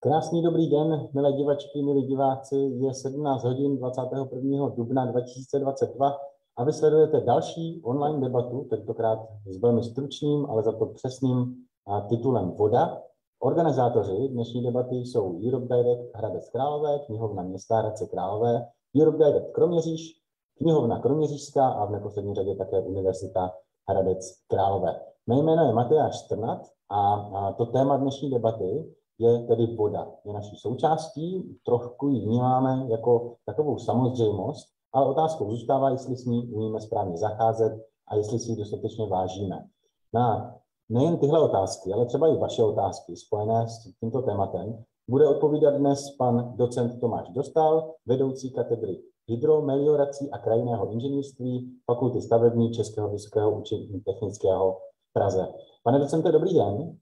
Krásný dobrý den, milé divačky, milí diváci. Je 17 hodin 21. dubna 2022 a vy sledujete další online debatu, tentokrát s velmi stručným, ale za to přesným titulem Voda. Organizátoři dnešní debaty jsou Europe Direct Hradec Králové, knihovna města Hradce Králové, Europe Direct Kroměříž, knihovna Kroměřížská a v neposlední řadě také Univerzita Hradec Králové. Mé jméno je Matyáš Strnat a to téma dnešní debaty je tedy voda. Je naší součástí, trochu ji vnímáme jako takovou samozřejmost, ale otázkou zůstává, jestli s ní umíme správně zacházet a jestli si ji dostatečně vážíme. Na nejen tyhle otázky, ale třeba i vaše otázky spojené s tímto tématem bude odpovídat dnes pan docent Tomáš Dostal, vedoucí katedry hydromeliorací a krajinného inženýrství Fakulty stavební Českého vysokého učení technického v Praze. Pane docente, dobrý den.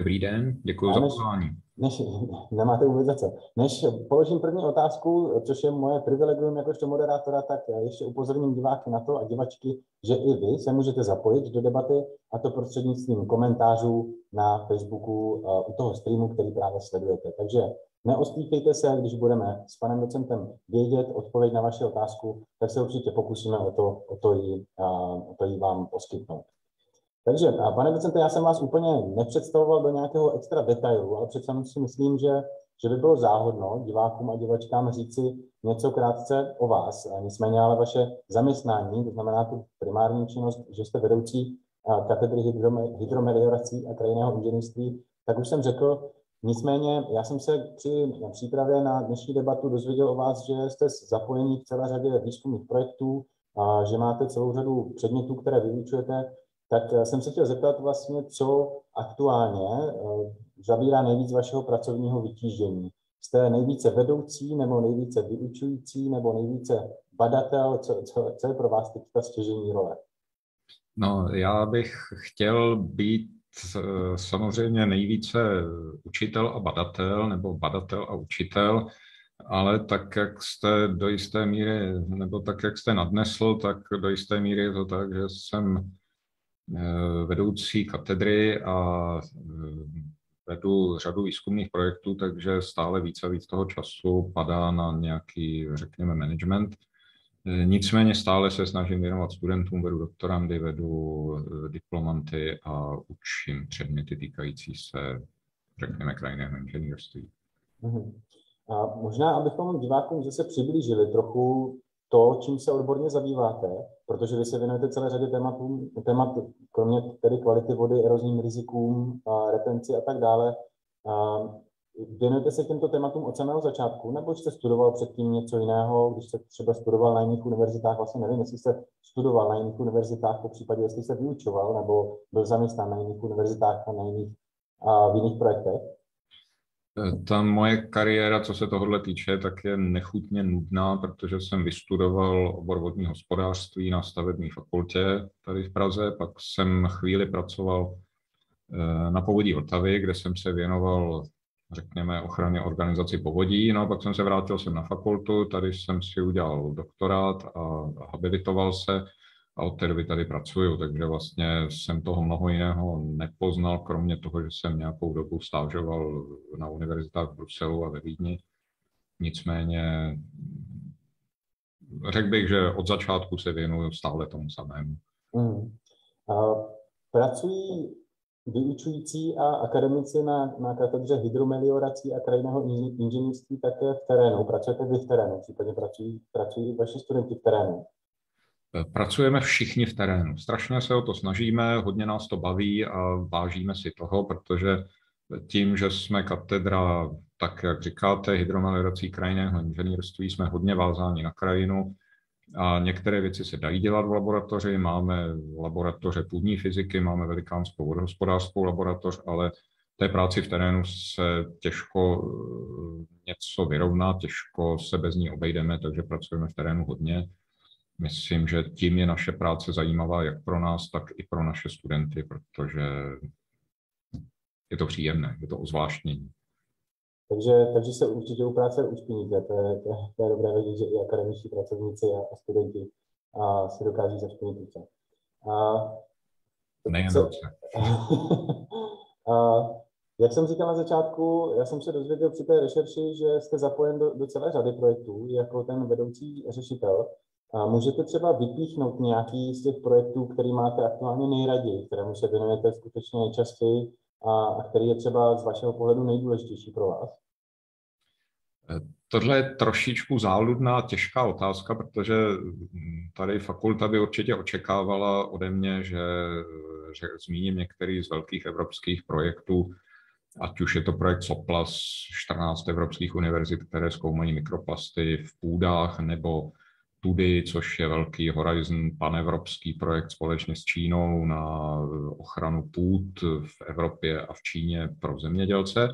Dobrý den, děkuji za pozvání. Než, nemáte vůbec za co. Než položím první otázku, což je moje privilegium jakožto moderátora, tak ještě upozorním diváky na to a divačky, že i vy se můžete zapojit do debaty, a to prostřednictvím komentářů na Facebooku eh, u toho streamu, který právě sledujete. Takže neostýchejte se, když budeme s panem docentem vědět odpověď na vaši otázku, tak se určitě pokusíme o to, o to, jí, eh, o to jí vám poskytnout. Takže, pane docente, já jsem vás úplně nepředstavoval do nějakého extra detailu, ale přece si myslím, že, že by bylo záhodno divákům a divačkám říci něco krátce o vás. Nicméně ale vaše zaměstnání, to znamená tu primární činnost, že jste vedoucí katedry hydromeliorací a krajinného inženýrství, tak už jsem řekl, Nicméně já jsem se při přípravě na dnešní debatu dozvěděl o vás, že jste zapojení v celé řadě výzkumných projektů, a že máte celou řadu předmětů, které vyučujete tak eh, jsem se chtěl zeptat vlastně, co aktuálně eh, zabírá nejvíc vašeho pracovního vytížení. Jste nejvíce vedoucí, nebo nejvíce vyučující, nebo nejvíce badatel? Co, co, co je pro vás teď ta stěžení role? No, já bych chtěl být eh, samozřejmě nejvíce učitel a badatel, nebo badatel a učitel, ale tak, jak jste do jisté míry, nebo tak, jak jste nadnesl, tak do jisté míry je to tak, že jsem vedoucí katedry a eh, vedu řadu výzkumných projektů, takže stále více a víc toho času padá na nějaký, řekněme, management. Eh, nicméně stále se snažím věnovat studentům, vedu doktorandy, vedu diplomanty a učím předměty týkající se, řekněme, krajinného inženýrství. Mm-hmm. A možná, abychom divákům zase přiblížili trochu to, čím se odborně zabýváte, protože vy se věnujete celé řadě tématů, témat, kromě tedy kvality vody, erozním rizikům, a retenci a tak dále. Věnujete se těmto tématům od samého začátku, nebo jste studoval předtím něco jiného, když jste třeba studoval na jiných univerzitách, vlastně nevím, jestli jste studoval na jiných univerzitách, po případě, jestli jste vyučoval, nebo byl zaměstnán na jiných univerzitách a na jiných, a v jiných projektech? Ta moje kariéra, co se tohohle týče, tak je nechutně nudná, protože jsem vystudoval obor vodní hospodářství na stavební fakultě tady v Praze, pak jsem chvíli pracoval eh, na povodí Vltavy, kde jsem se věnoval, řekněme, ochraně organizaci povodí. No a pak jsem se vrátil sem na fakultu, tady jsem si udělal doktorát a habilitoval se a od té doby tady pracuju, takže vlastně jsem toho mnoho jiného nepoznal, kromě toho, že jsem nějakou dobu stážoval na univerzitách v Bruselu a ve Vídni. Nicméně řekl bych, že od začátku se věnuju stále tomu samému. Hmm. A pracují vyučující a akademici na, na katedře hydromeliorací a krajinného inženýrství také v terénu. Pracujete vy v terénu, případně pracují, pracují vaši studenti v terénu? Pracujeme všichni v terénu. Strašně se o to snažíme, hodně nás to baví a vážíme si toho, protože tím, že jsme katedra, tak jak říkáte, hydromeliorací krajinného inženýrství, jsme hodně vázáni na krajinu a některé věci se dají dělat v laboratoři. Máme laboratoře půdní fyziky, máme velikánskou vodohospodářskou laboratoř, ale té práci v terénu se těžko eh, něco vyrovná, těžko se bez ní obejdeme, takže pracujeme v terénu hodně myslím, že tím je naše práce zajímavá jak pro nás, tak i pro naše studenty, protože je to příjemné, je to ozvláštnění. Takže, takže se určitě u práce ušpiníte. To je, to, to je dobré vědět, že i akademičtí pracovníci a, a studenti a si dokáží zašpinit ruce. A, Nejen a, Jak jsem říkal na začátku, já jsem se dozvěděl při té rešerši, že jste zapojen do, do celé řady projektů jako ten vedoucí řešitel. A můžete třeba vypíchnout nějaký z těch projektů, který máte aktuálně nejraději, kterému se věnujete skutečně nejčastěji a, a který je třeba z vašeho pohledu nejdůležitější pro vás? Tohle je trošičku záludná, těžká otázka, protože tady fakulta by určitě očekávala ode mě, že, že zmíním některý z velkých evropských projektů, ať už je to projekt SOPLAS, 14 evropských univerzit, které zkoumají mikroplasty v půdách, nebo TUDY, což je velký Horizon panevropský projekt společně s Čínou na ochranu půd v Evropě a v Číně pro zemědělce.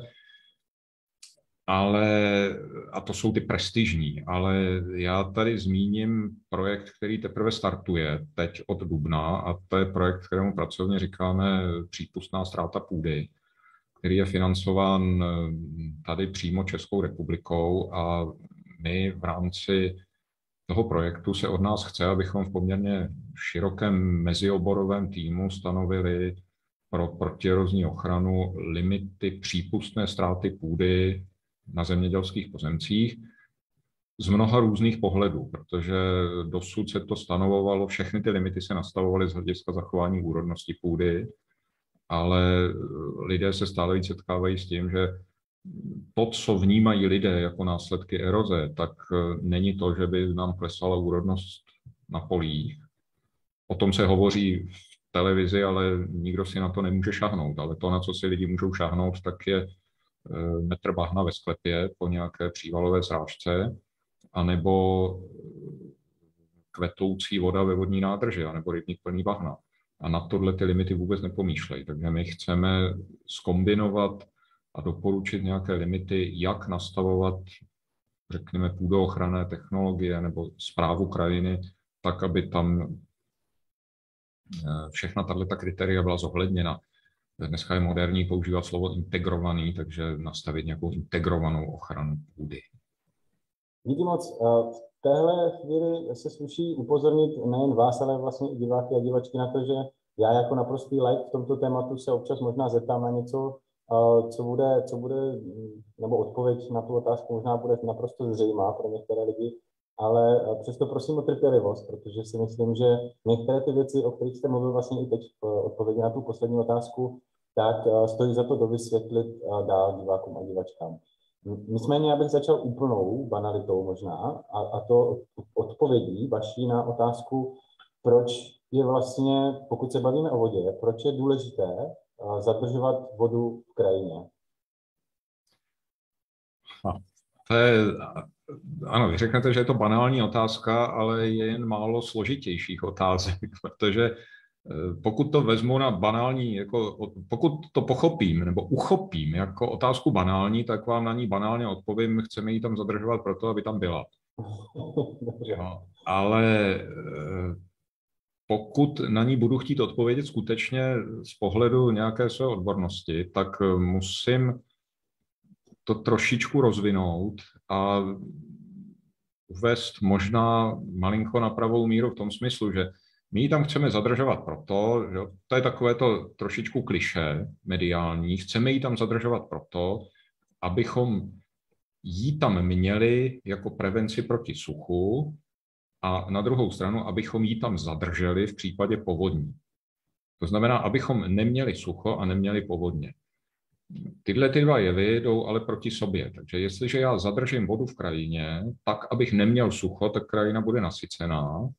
Ale, a to jsou ty prestižní, ale já tady zmíním projekt, který teprve startuje teď od Dubna a to je projekt, kterému pracovně říkáme přípustná ztráta půdy, který je financován tady přímo Českou republikou a my v rámci toho projektu se od nás chce, abychom v poměrně širokém mezioborovém týmu stanovili pro protierozní ochranu limity přípustné ztráty půdy na zemědělských pozemcích z mnoha různých pohledů, protože dosud se to stanovovalo, všechny ty limity se nastavovaly z hlediska zachování úrodnosti půdy, ale lidé se stále víc setkávají s tím, že to, co vnímají lidé jako následky eroze, tak eh, není to, že by nám klesala úrodnost na polích. O tom se hovoří v televizi, ale nikdo si na to nemůže šahnout. Ale to, na co si lidi můžou šahnout, tak je eh, metr bahna ve sklepě po nějaké přívalové srážce, anebo eh, kvetoucí voda ve vodní nádrži, anebo rybník plný bahna. A na tohle ty limity vůbec nepomýšlejí. Takže my chceme skombinovat a doporučit nějaké limity, jak nastavovat, řekněme, půdoochranné technologie nebo zprávu krajiny, tak, aby tam eh, všechna tato kritéria byla zohledněna. Dneska je moderní používat slovo integrovaný, takže nastavit nějakou integrovanou ochranu půdy. Díky moc. Eh, v téhle chvíli se sluší upozornit nejen vás, ale vlastně i diváky a divačky na to, že já jako naprostý like v tomto tématu se občas možná zeptám na něco, co bude, co bude, nebo odpověď na tu otázku možná bude naprosto zřejmá pro některé lidi, ale přesto prosím o trpělivost, protože si myslím, že některé ty věci, o kterých jste mluvil vlastně i teď v odpovědi na tu poslední otázku, tak stojí za to dovysvětlit dál divákům a divačkám. Nicméně já bych začal úplnou banalitou možná, a, a to odpovědí vaší na otázku, proč je vlastně, pokud se bavíme o vodě, proč je důležité zadržovat vodu v krajině? To je, ano, vy řeknete, že je to banální otázka, ale je jen málo složitějších otázek, protože eh, pokud to vezmu na banální, jako, pokud to pochopím nebo uchopím jako otázku banální, tak vám na ní banálně odpovím, chceme ji tam zadržovat proto, aby tam byla. No, ale eh, pokud na ní budu chtít odpovědět skutečně z pohledu nějaké své odbornosti, tak eh, musím to trošičku rozvinout a uvést možná malinko na pravou míru v tom smyslu, že my ji tam chceme zadržovat proto, že to je takové to trošičku kliše mediální, chceme ji tam zadržovat proto, abychom ji tam měli jako prevenci proti suchu, a na druhou stranu, abychom ji tam zadrželi v případě povodní. To znamená, abychom neměli sucho a neměli povodně. Tyhle ty dva jevy jdou ale proti sobě. Takže jestliže já zadržím vodu v krajině, tak, abych neměl sucho, tak krajina bude nasycená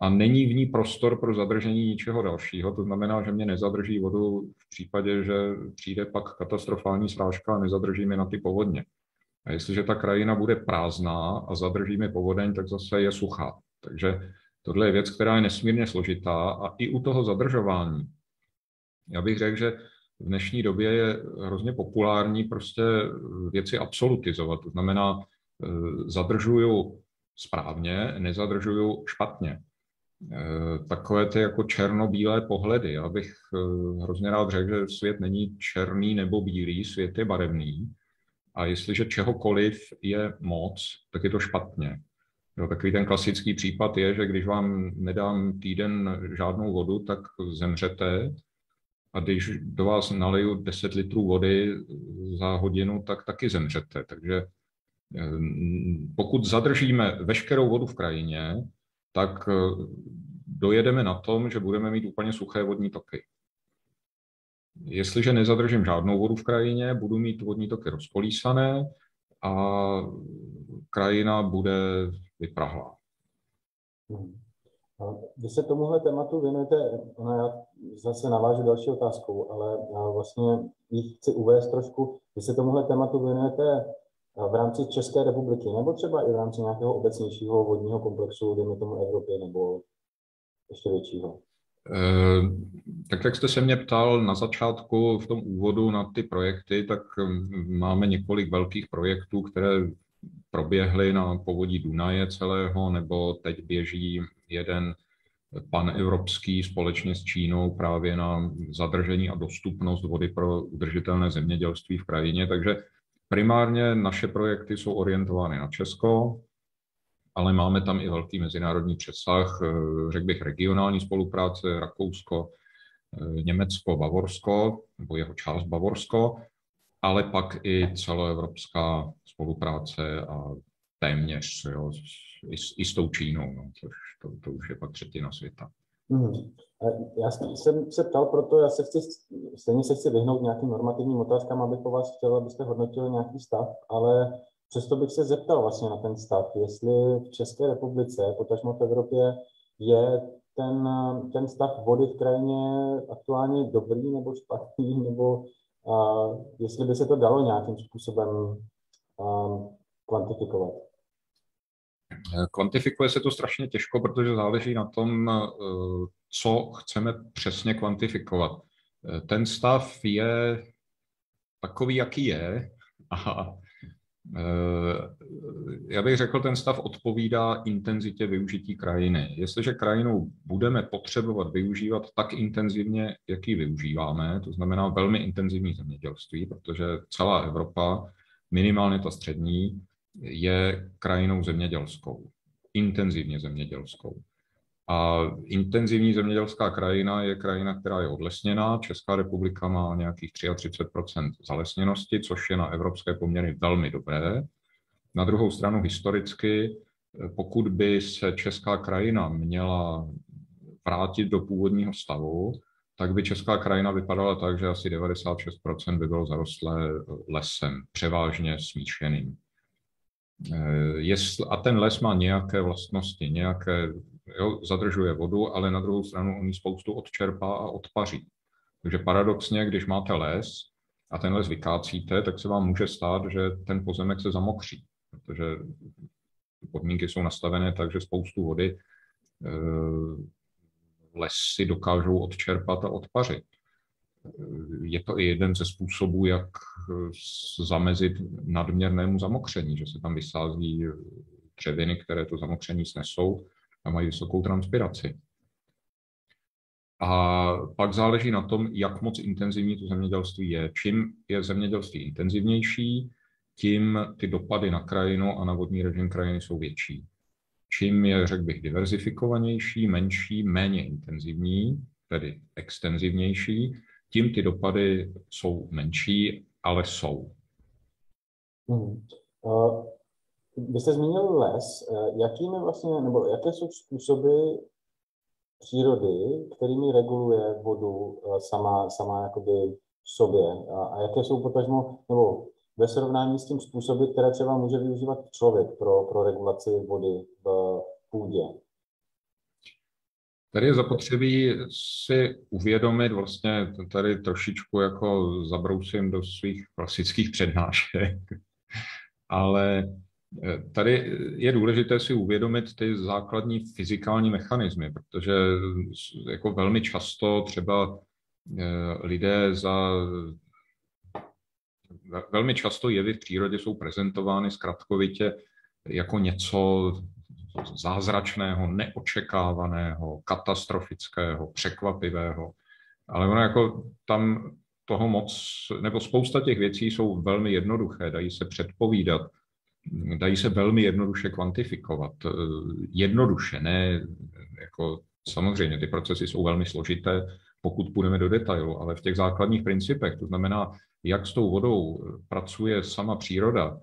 a není v ní prostor pro zadržení ničeho dalšího. To znamená, že mě nezadrží vodu v případě, že přijde pak katastrofální srážka a nezadrží mě na ty povodně. A jestliže ta krajina bude prázdná a zadržíme povodeň, tak zase je suchá. Takže tohle je věc, která je nesmírně složitá a i u toho zadržování. Já bych řekl, že v dnešní době je hrozně populární prostě věci absolutizovat. To znamená, eh, zadržuju správně, nezadržuju špatně. Eh, takové ty jako černobílé pohledy. Já bych eh, hrozně rád řekl, že svět není černý nebo bílý, svět je barevný a jestliže čehokoliv je moc, tak je to špatně. Jo, takový ten klasický případ je, že když vám nedám týden žádnou vodu, tak zemřete. a když do vás naliju 10 litrů vody za hodinu, tak taky zemřete. Takže eh, pokud zadržíme veškerou vodu v krajině, tak eh, dojedeme na tom, že budeme mít úplně suché vodní toky. Jestliže nezadržím žádnou vodu v krajině, budu mít vodní toky rozkolísané a krajina bude vyprahlá. Vy se tomuhle tématu věnujete, ona já zase navážu další otázkou, ale vlastně ji chci uvést trošku. Vy se tomuhle tématu věnujete v rámci České republiky, nebo třeba i v rámci nějakého obecnějšího vodního komplexu, dejme tomu Evropy, nebo ještě většího? Eh, tak jak jste se mě ptal na začátku v tom úvodu na ty projekty, tak hm, máme několik velkých projektů, které proběhly na povodí Dunaje celého, nebo teď běží jeden panevropský společně s Čínou právě na zadržení a dostupnost vody pro udržitelné zemědělství v krajině. Takže primárně naše projekty jsou orientovány na Česko, ale máme tam i velký mezinárodní přesah, eh, řekl bych regionální spolupráce, Rakousko, eh, Německo, Bavorsko, nebo jeho část Bavorsko, ale pak i celoevropská spolupráce a téměř jo, i, s, i s tou Čínou, no, což to, to už je pak třetina světa. Hmm. Já jsem se ptal proto, já se chci, stejně se chci vyhnout nějakým normativním otázkám, abych po vás chtěl, abyste hodnotili nějaký stav, ale přesto bych se zeptal vlastně na ten stav, jestli v České republice, potažmo v Evropě, je ten, ten stav vody v krajině aktuálně dobrý nebo špatný, nebo a, jestli by se to dalo nějakým způsobem a, kvantifikovat. Kvantifikuje se to strašně těžko, protože záleží na tom, eh, co chceme přesně kvantifikovat. Eh, ten stav je takový, jaký je a já bych řekl, ten stav odpovídá intenzitě využití krajiny. Jestliže krajinu budeme potřebovat využívat tak intenzivně, jak ji využíváme, to znamená velmi intenzivní zemědělství, protože celá Evropa, minimálně ta střední, je krajinou zemědělskou, intenzivně zemědělskou. A intenzivní zemědělská krajina je krajina, která je odlesněná. Česká republika má nějakých 33% zalesněnosti, což je na evropské poměry velmi dobré. Na druhou stranu historicky, pokud by se česká krajina měla vrátit do původního stavu, tak by česká krajina vypadala tak, že asi 96% by bylo zarostlé lesem, převážně smíšeným. Jestli, a ten les má nějaké vlastnosti, nějaké, jo, zadržuje vodu, ale na druhou stranu on ji spoustu odčerpá a odpaří. Takže paradoxně, když máte les a ten les vykácíte, tak se vám může stát, že ten pozemek se zamokří, protože podmínky jsou nastavené tak, že spoustu vody eh, lesy dokážou odčerpat a odpařit je to i jeden ze způsobů, jak eh, zamezit nadměrnému zamokření, že se tam vysází dřeviny, které to zamokření snesou a mají vysokou transpiraci. A pak záleží na tom, jak moc intenzivní to zemědělství je. Čím je zemědělství intenzivnější, tím ty dopady na krajinu a na vodní režim krajiny jsou větší. Čím je, řekl bych, diverzifikovanější, menší, méně intenzivní, tedy extenzivnější, tím ty dopady jsou menší, ale jsou. Hmm. Vy jste zmínil les. E, jakými vlastně, nebo jaké jsou způsoby přírody, kterými reguluje vodu e, sama, sama jakoby v sobě? A, a jaké jsou potažmo, nebo ve srovnání s tím způsoby, které třeba může využívat člověk pro, pro regulaci vody v půdě? Tady je zapotřebí si uvědomit, vlastně tady trošičku jako zabrousím do svých klasických přednášek, ale eh, tady je důležité si uvědomit ty základní fyzikální mechanismy, protože jako velmi často třeba eh, lidé za velmi často jevy v přírodě jsou prezentovány zkratkovitě jako něco zázračného, neočekávaného, katastrofického, překvapivého. Ale ono jako tam toho moc, nebo spousta těch věcí jsou velmi jednoduché, dají se předpovídat, dají se velmi jednoduše kvantifikovat. Jednoduše, ne jako samozřejmě ty procesy jsou velmi složité pokud půjdeme do detailu, ale v těch základních principech, to znamená, jak s tou vodou pracuje sama příroda,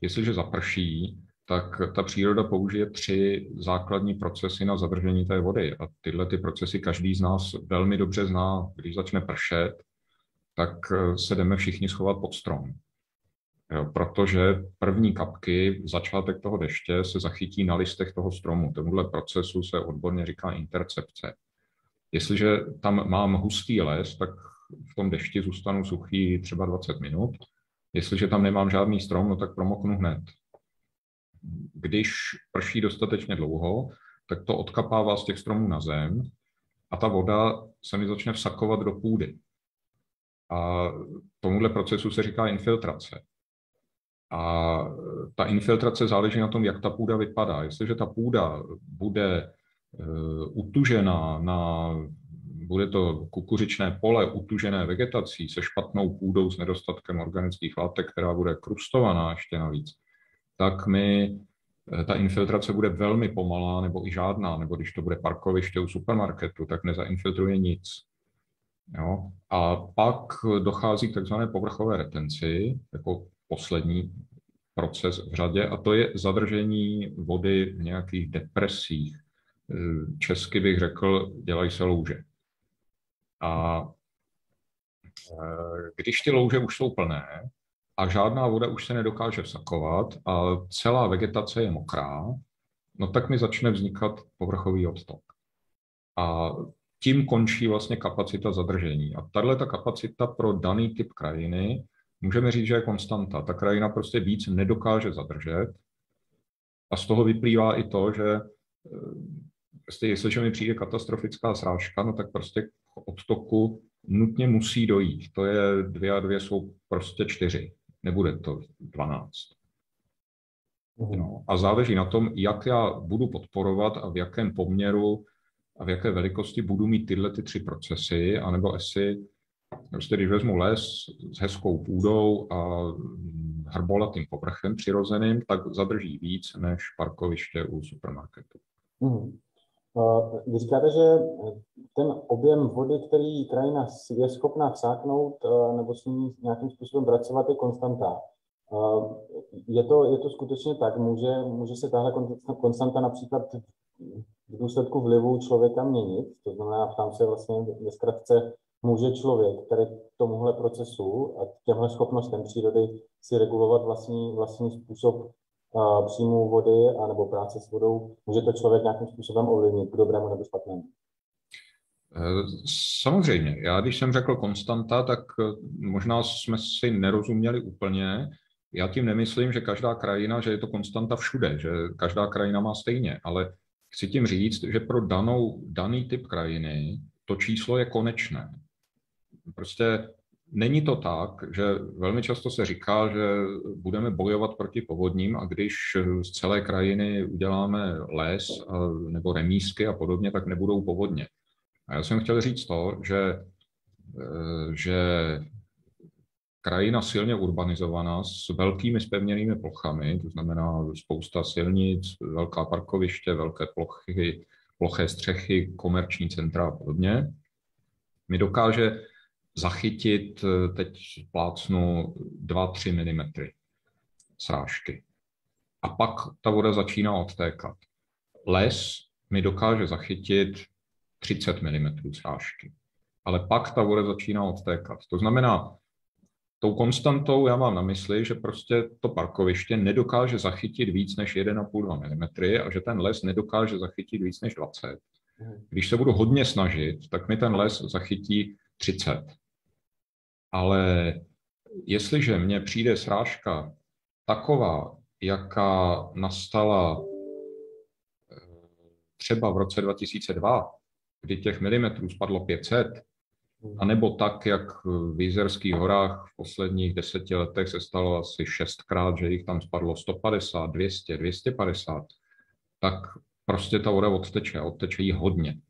jestliže zaprší, tak ta příroda použije tři základní procesy na zadržení té vody. A tyhle ty procesy každý z nás velmi dobře zná. Když začne pršet, tak se jdeme všichni schovat pod strom. Protože první kapky, začátek toho deště se zachytí na listech toho stromu. Tomuhle procesu se odborně říká intercepce. Jestliže tam mám hustý les, tak v tom dešti zůstanu suchý třeba 20 minut. Jestliže tam nemám žádný strom, no tak promoknu hned. Když prší dostatečně dlouho, tak to odkapává z těch stromů na zem a ta voda se mi začne vsakovat do půdy. A tomuhle procesu se říká infiltrace. A ta infiltrace záleží na tom, jak ta půda vypadá. Jestliže ta půda bude uh, utužená na bude to kukuřičné pole utužené vegetací se špatnou půdou s nedostatkem organických látek, která bude krustovaná ještě navíc, tak mi eh, ta infiltrace bude velmi pomalá nebo i žádná, nebo když to bude parkoviště u supermarketu, tak nezainfiltruje nic. Jo? A pak dochází k takzvané povrchové retenci, jako poslední proces v řadě, a to je zadržení vody v nějakých depresích. Česky bych řekl, dělají se louže. A eh, když ty louže už jsou plné a žádná voda už se nedokáže vsakovat a celá vegetace je mokrá, no tak mi začne vznikat povrchový odtok. A tím končí vlastně kapacita zadržení. A tahle ta kapacita pro daný typ krajiny můžeme říct, že je konstanta. Ta krajina prostě víc nedokáže zadržet. A z toho vyplývá i to, že eh, prostě jestliže mi přijde katastrofická srážka, no tak prostě k odtoku nutně musí dojít. To je dvě a dvě jsou prostě čtyři. Nebude to dvanáct. Mhm. No, a záleží na tom, jak já budu podporovat a v jakém poměru a v jaké velikosti budu mít tyhle ty tři procesy, anebo jestli Prostě když vezmu les s hezkou půdou a hrbolatým povrchem přirozeným, tak zadrží víc než parkoviště u supermarketu. Mm. Vy říkáte, že ten objem vody, který krajina je schopná vsáknout nebo s ní nějakým způsobem pracovat, je konstanta. Je to, je to skutečně tak? Může, může se tahle konstanta například v důsledku vlivu člověka měnit? To znamená, ptám se vlastně ve zkratce, může člověk, který tomuhle procesu a těmhle schopnostem přírody si regulovat vlastní, vlastní způsob uh, příjmu vody a nebo práce s vodou, může to člověk nějakým způsobem ovlivnit k dobrému nebo špatnému? Eh, samozřejmě. Já když jsem řekl konstanta, tak eh, možná jsme si nerozuměli úplně. Já tím nemyslím, že každá krajina, že je to konstanta všude, že každá krajina má stejně, ale chci tím říct, že pro danou, daný typ krajiny to číslo je konečné. Prostě není to tak, že velmi často se říká, že budeme bojovat proti povodním a když z celé krajiny uděláme les nebo remísky a podobně, tak nebudou povodně. A já jsem chtěl říct to, že, eh, že krajina silně urbanizovaná s velkými spevněnými plochami, to znamená spousta silnic, velká parkoviště, velké plochy, ploché střechy, komerční centra a podobně, mi dokáže zachytit, eh, teď plácnu 2-3 mm srážky. A pak ta voda začíná odtékat. Les mi dokáže zachytit 30 mm srážky. Ale pak ta voda začíná odtékat. To znamená, tou konstantou já mám na mysli, že prostě to parkoviště nedokáže zachytit víc než 1,5-2 mm a že ten les nedokáže zachytit víc než 20. Mhm. Když se budu hodně snažit, tak mi ten les zachytí 30. Ale jestliže mně přijde srážka taková, jaká nastala eh, třeba v roce 2002, kdy těch milimetrů spadlo 500, a nebo tak, jak v Jízerských horách v posledních deseti letech se stalo asi šestkrát, že jich tam spadlo 150, 200, 250, tak prostě ta voda odteče, odteče jí hodně.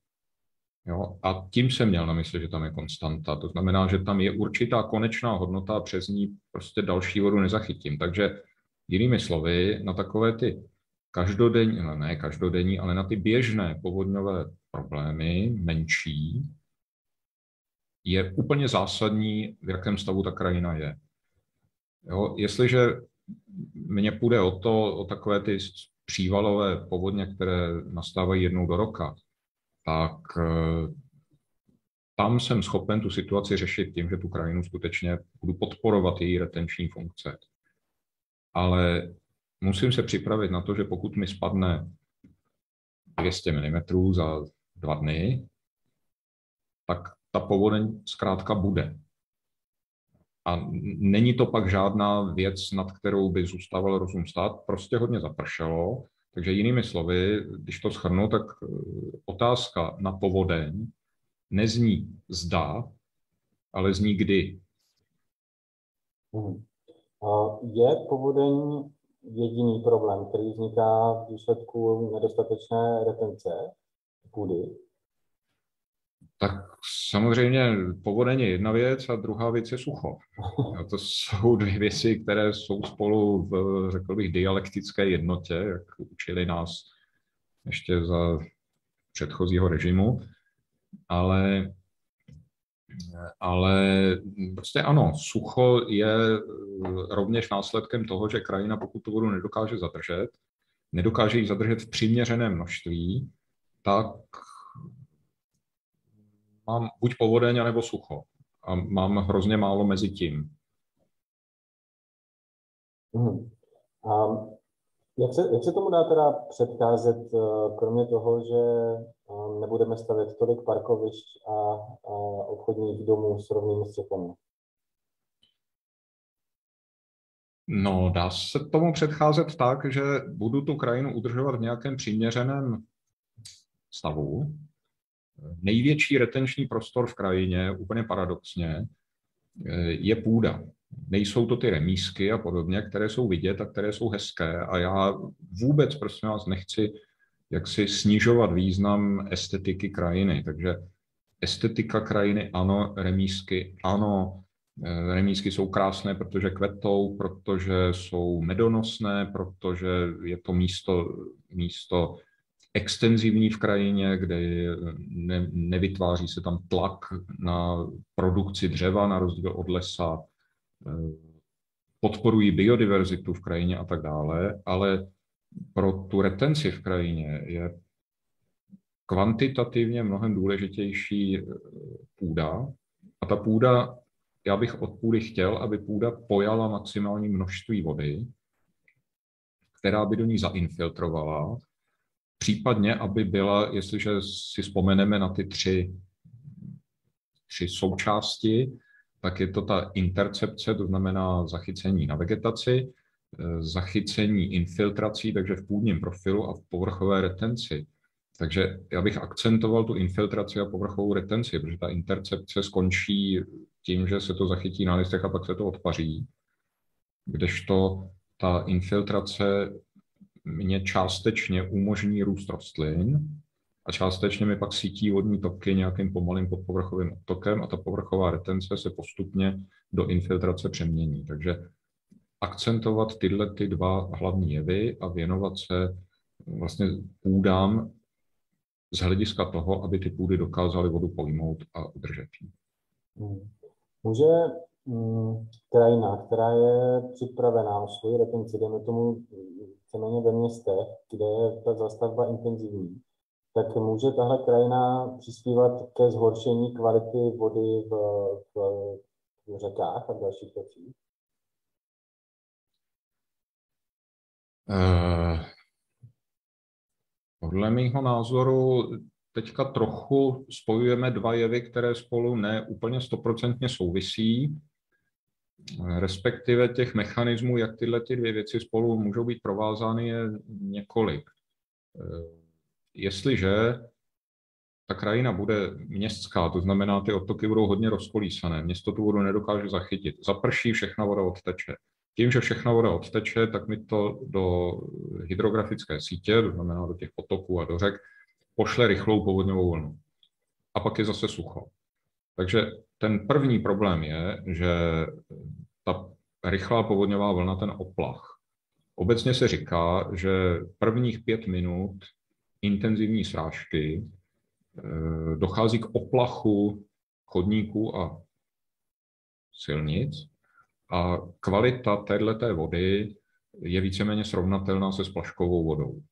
Jo? A tím jsem měl na mysli, že tam je konstanta. To znamená, že tam je určitá konečná hodnota a přes ní prostě další vodu nezachytím. Takže jinými slovy, na takové ty každodenní, no ne každodenní, ale na ty běžné povodňové problémy, menší, je úplně zásadní, v jakém stavu ta krajina je. Jo, jestliže mně půjde o to, o takové ty přívalové povodně, které nastávají jednou do roka, tak eh, tam jsem schopen tu situaci řešit tím, že tu krajinu skutečně budu podporovat její retenční funkce. Ale musím se připravit na to, že pokud mi spadne 200 mm za dva dny, tak ta povodeň zkrátka bude. A není to pak žádná věc, nad kterou by zůstával rozum stát, prostě hodně zapršelo. Takže jinými slovy, když to schrnu, tak eh, otázka na povodeň nezní zda, ale zní kdy. Hmm. Je povodeň jediný problém, který vzniká v důsledku nedostatečné retence půdy? Tak samozřejmě povodeň je jedna věc a druhá věc je sucho. A to jsou dvě věci, které jsou spolu v, řekl bych, dialektické jednotě, jak učili nás ještě za předchozího režimu. Ale, ale prostě ano, sucho je rovněž následkem toho, že krajina, pokud tu vodu nedokáže zadržet, nedokáže ji zadržet v přiměřeném množství, tak mám buď povodeň, nebo sucho. A mám hrozně málo mezi tím. Hmm. A jak se, jak se tomu dá teda předcházet, eh, kromě toho, že eh, nebudeme stavět tolik parkovišť a, a obchodních domů s rovnými střechami? No, dá se tomu předcházet tak, že budu tu krajinu udržovat v nějakém přiměřeném stavu, největší retenční prostor v krajině, úplně paradoxně, je půda. Nejsou to ty remísky a podobně, které jsou vidět a které jsou hezké. A já vůbec, prosím vás, nechci jaksi snižovat význam estetiky krajiny. Takže estetika krajiny, ano, remísky, ano, remísky jsou krásné, protože kvetou, protože jsou medonosné, protože je to místo, místo extenzivní v krajině, kde ne, nevytváří se tam tlak na produkci dřeva na rozdíl od lesa, eh, podporují biodiverzitu v krajině a tak dále, ale pro tu retenci v krajině je kvantitativně mnohem důležitější eh, půda. A ta půda, já bych od půdy chtěl, aby půda pojala maximální množství vody, která by do ní zainfiltrovala Případně, aby byla, jestliže si vzpomeneme na ty tři, tři součásti, tak je to ta intercepce, to znamená zachycení na vegetaci, eh, zachycení infiltrací, takže v půdním profilu a v povrchové retenci. Takže já bych akcentoval tu infiltraci a povrchovou retenci, protože ta intercepce skončí tím, že se to zachytí na listech a pak se to odpaří. Kdežto ta infiltrace mě částečně umožní růst rostlin a částečně mi pak sítí vodní toky nějakým pomalým podpovrchovým odtokem a ta povrchová retence se postupně do infiltrace přemění. Takže akcentovat tyhle ty dva hlavní jevy a věnovat se vlastně půdám z hlediska toho, aby ty půdy dokázaly vodu pojmout a udržet ji. Může mm, krajina, která je připravená o svoji retenci, dejme tomu víceméně ve městech, kde je ta zastavba intenzivní, tak může tahle krajina přispívat ke zhoršení kvality vody v, v, v řekách a v dalších tocích? Uh, podle mého názoru teďka trochu spojujeme dva jevy, které spolu ne úplně stoprocentně souvisí respektive těch mechanismů, jak tyhle ty dvě věci spolu můžou být provázány, je několik. Eh, jestliže ta krajina bude městská, to znamená, ty odtoky budou hodně rozkolísané, město tu vodu nedokáže zachytit, zaprší, všechna voda odteče. Tím, že všechna voda odteče, tak mi to do hydrografické sítě, to znamená do těch potoků a do řek, pošle rychlou povodňovou vlnu. A pak je zase sucho. Takže ten první problém je, že ta rychlá povodňová vlna, ten oplach. Obecně se říká, že prvních pět minut intenzivní srážky eh, dochází k oplachu chodníků a silnic. A kvalita této vody je víceméně srovnatelná se splaškovou vodou.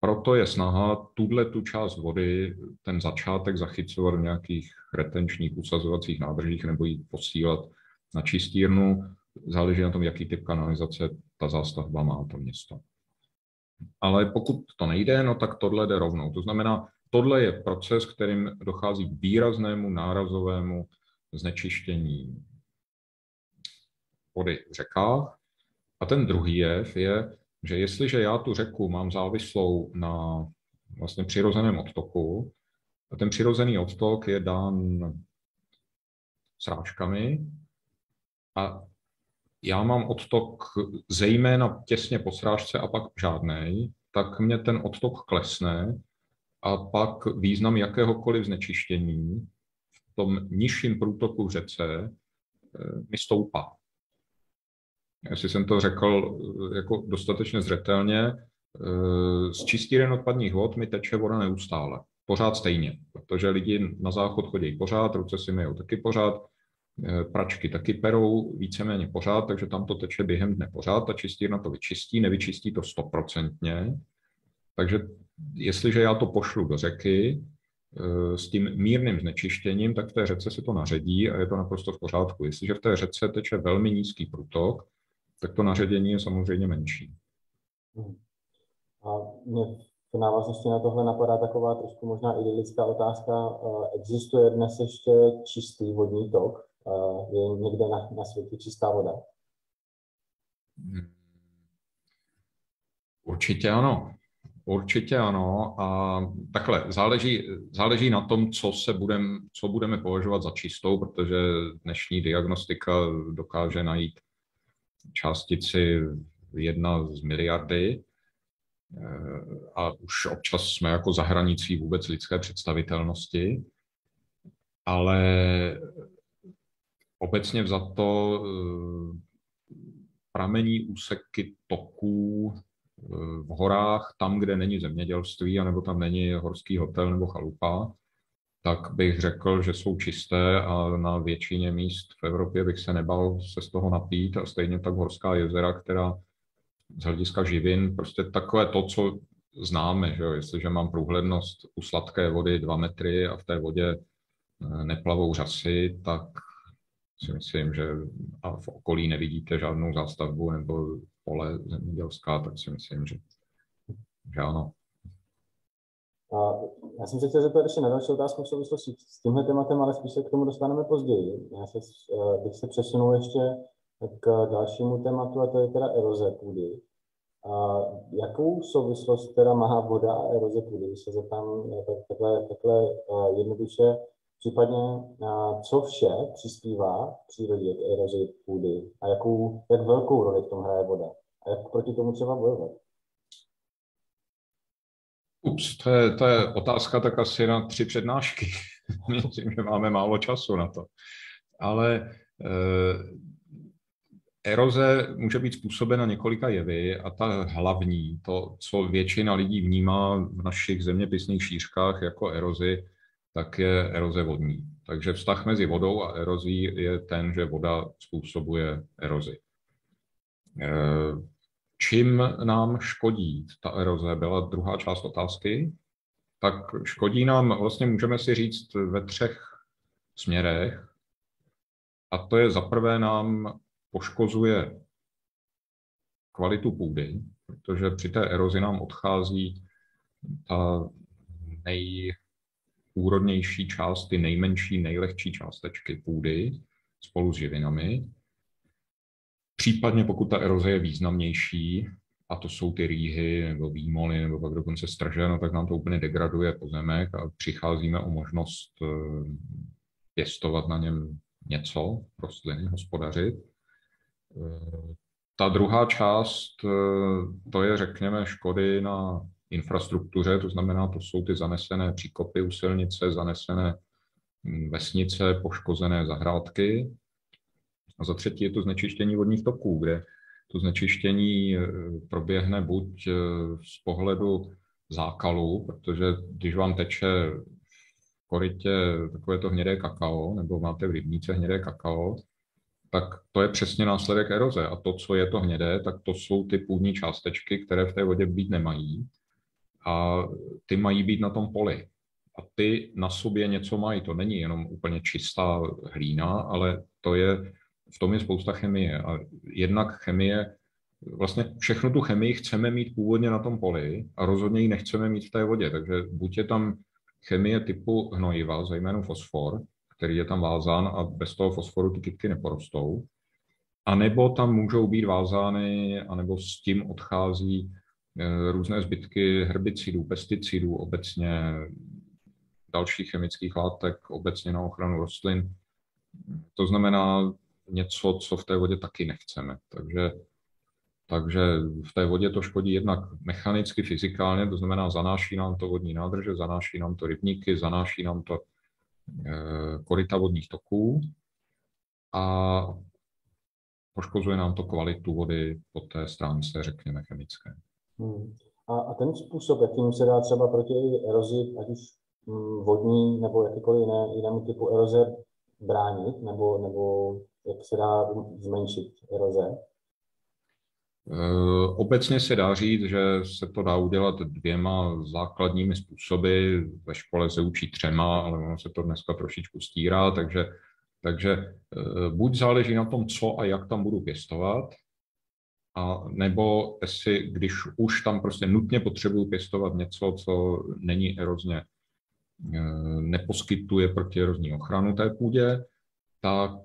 Proto je snaha tuhle tu část vody, ten začátek zachycovat v nějakých retenčních usazovacích nádržích nebo ji posílat na čistírnu. Záleží na tom, jaký typ kanalizace ta zástavba má, to město. Ale pokud to nejde, no tak tohle jde rovnou. To znamená, tohle je proces, kterým dochází k výraznému nárazovému znečištění vody v řekách. A ten druhý jev je, že jestliže já tu řeku mám závislou na vlastně přirozeném odtoku, a ten přirozený odtok je dán srážkami a já mám odtok zejména těsně po srážce a pak žádnej, tak mě ten odtok klesne a pak význam jakéhokoliv znečištění v tom nižším průtoku v řece eh, mi stoupá. Jestli jsem to řekl eh, jako dostatečně zřetelně, eh, z čistíren odpadních vod mi teče voda neustále. Pořád stejně, protože lidi na záchod chodí pořád, ruce si myjou taky pořád, pračky taky perou víceméně pořád, takže tam to teče během dne pořád, ta čistírna to vyčistí, nevyčistí to stoprocentně, takže jestliže já to pošlu do řeky eh, s tím mírným znečištěním, tak v té řece se to naředí a je to naprosto v pořádku. Jestliže v té řece teče velmi nízký průtok, tak to naředění je samozřejmě menší. Hmm. A mě v návaznosti na tohle napadá taková trošku možná idylická otázka. Eh, existuje dnes ještě čistý vodní tok je někde na, na světě čistá voda? Určitě ano. Určitě ano. A takhle, záleží, záleží na tom, co, se budem, co budeme považovat za čistou, protože dnešní diagnostika dokáže najít částici jedna z miliardy a už občas jsme jako za hranicí vůbec lidské představitelnosti, ale obecně vzato eh, pramení úseky toků eh, v horách, tam, kde není zemědělství, anebo tam není horský hotel nebo chalupa, tak bych řekl, že jsou čisté a na většině míst v Evropě bych se nebal se z toho napít a stejně tak horská jezera, která z hlediska živin, prostě takové to, co známe, že jo? jestliže mám průhlednost u sladké vody 2 metry a v té vodě eh, neplavou řasy, tak si myslím, že a v okolí nevidíte žádnou zástavbu nebo pole zemědělská, tak si myslím, že, že ano. A já jsem se chtěl zeptat ještě na další otázku v souvislosti s tímhle tématem, ale spíš se k tomu dostaneme později. Já se, eh, bych se přesunul ještě k dalšímu tématu, a to je teda eroze půdy. A jakou souvislost teda má voda a eroze půdy? Když se zeptám eh, takhle, takhle eh, jednoduše, Případně, co vše přispívá v přírodě k erozi půdy a jakou, jak velkou roli v tom hraje voda a jak proti tomu třeba bojovat? Ups, to je, to je otázka tak asi na tři přednášky. Myslím, že máme málo času na to. Ale eh, eroze může být způsobena několika jevy a ta hlavní, to, co většina lidí vnímá v našich zeměpisných šířkách jako erozi, tak je eroze vodní. Takže vztah mezi vodou a erozí je ten, že voda způsobuje erozi. E, čím nám škodí ta eroze, byla druhá část otázky. Tak škodí nám, vlastně můžeme si říct, ve třech směrech. A to je za prvé nám poškozuje kvalitu půdy, protože při té erozi nám odchází ta nej, úrodnější část, ty nejmenší, nejlehčí částečky půdy spolu s živinami. Případně pokud ta eroze je významnější, a to jsou ty rýhy nebo výmoly nebo pak dokonce strže, no tak nám to úplně degraduje pozemek a přicházíme o možnost eh, pěstovat na něm něco, rostliny, hospodařit. Eh, ta druhá část, eh, to je, řekněme, škody na infrastruktuře, to znamená, to jsou ty zanesené příkopy u silnice, zanesené hm, vesnice, poškozené zahrádky. A za třetí je to znečištění vodních toků, kde to znečištění eh, proběhne buď eh, z pohledu zákalu, protože když vám teče korytě takové to hnědé kakao, nebo máte v rybníce hnědé kakao, tak to je přesně následek eroze. A to, co je to hnědé, tak to jsou ty půdní částečky, které v té vodě být nemají. A ty mají být na tom poli. A ty na sobě něco mají. To není jenom úplně čistá hlína, ale to je, v tom je spousta chemie. A jednak chemie, vlastně všechno tu chemii chceme mít původně na tom poli a rozhodně ji nechceme mít v té vodě. Takže buď je tam chemie typu hnojiva, zejména fosfor, který je tam vázán a bez toho fosforu ty kytky neporostou. A nebo tam můžou být vázány, anebo s tím odchází různé zbytky herbicidů, pesticidů, obecně dalších chemických látek, obecně na ochranu rostlin. To znamená něco, co v té vodě taky nechceme. Takže, takže v té vodě to škodí jednak mechanicky, fyzikálně, to znamená zanáší nám to vodní nádrže, zanáší nám to rybníky, zanáší nám to Eh, koryta vodních toků a poškozuje nám to kvalitu vody po té stránce, řekněme, chemické. Hmm. A, a ten způsob, jakým se dá třeba proti erozi, ať už hm, vodní nebo jakýkoliv jiné, jinému typu eroze bránit, nebo, nebo jak se dá zmenšit eroze? Eh, obecně se dá říct, že se to dá udělat dvěma základními způsoby. Ve škole se učí třema, ale ono se to dneska trošičku stírá, takže, takže eh, buď záleží na tom, co a jak tam budu pěstovat, a nebo jestli, když už tam prostě nutně potřebuju pěstovat něco, co není erozně, eh, neposkytuje protierozní ochranu té půdě, tak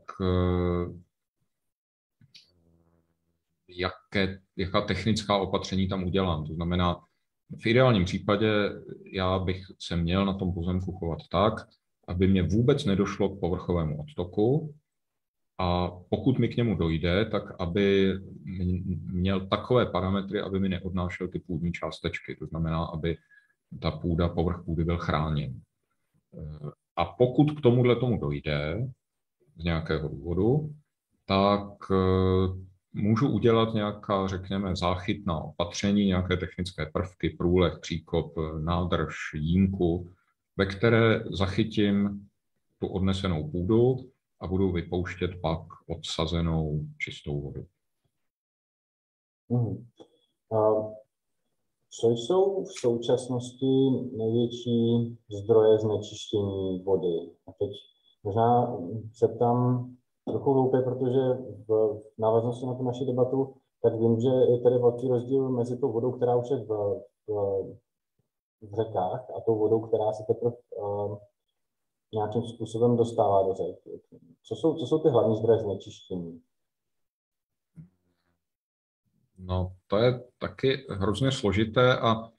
jaké, jaká technická opatření tam udělám. To znamená, v ideálním případě já bych se měl na tom pozemku chovat tak, aby mě vůbec nedošlo k povrchovému odtoku a pokud mi k němu dojde, tak aby měl takové parametry, aby mi neodnášel ty půdní částečky. To znamená, aby ta půda, povrch půdy byl chráněn. A pokud k tomuhle tomu dojde z nějakého důvodu, tak můžu udělat nějaká, řekněme, záchytná opatření, nějaké technické prvky, průleh, příkop, nádrž, jímku, ve které zachytím tu odnesenou půdu a budu vypouštět pak odsazenou čistou vodu. Mm. A co jsou v současnosti největší zdroje znečištění vody? A teď možná se tam trochu hloupé, protože v návaznosti na tu naši debatu, tak vím, že je tady velký rozdíl mezi tou vodou, která už je v, v, v řekách a tou vodou, která se teprve uh, nějakým způsobem dostává do řek. Co jsou, co jsou ty hlavní zdroje znečištění? No, to je taky hrozně složité a e,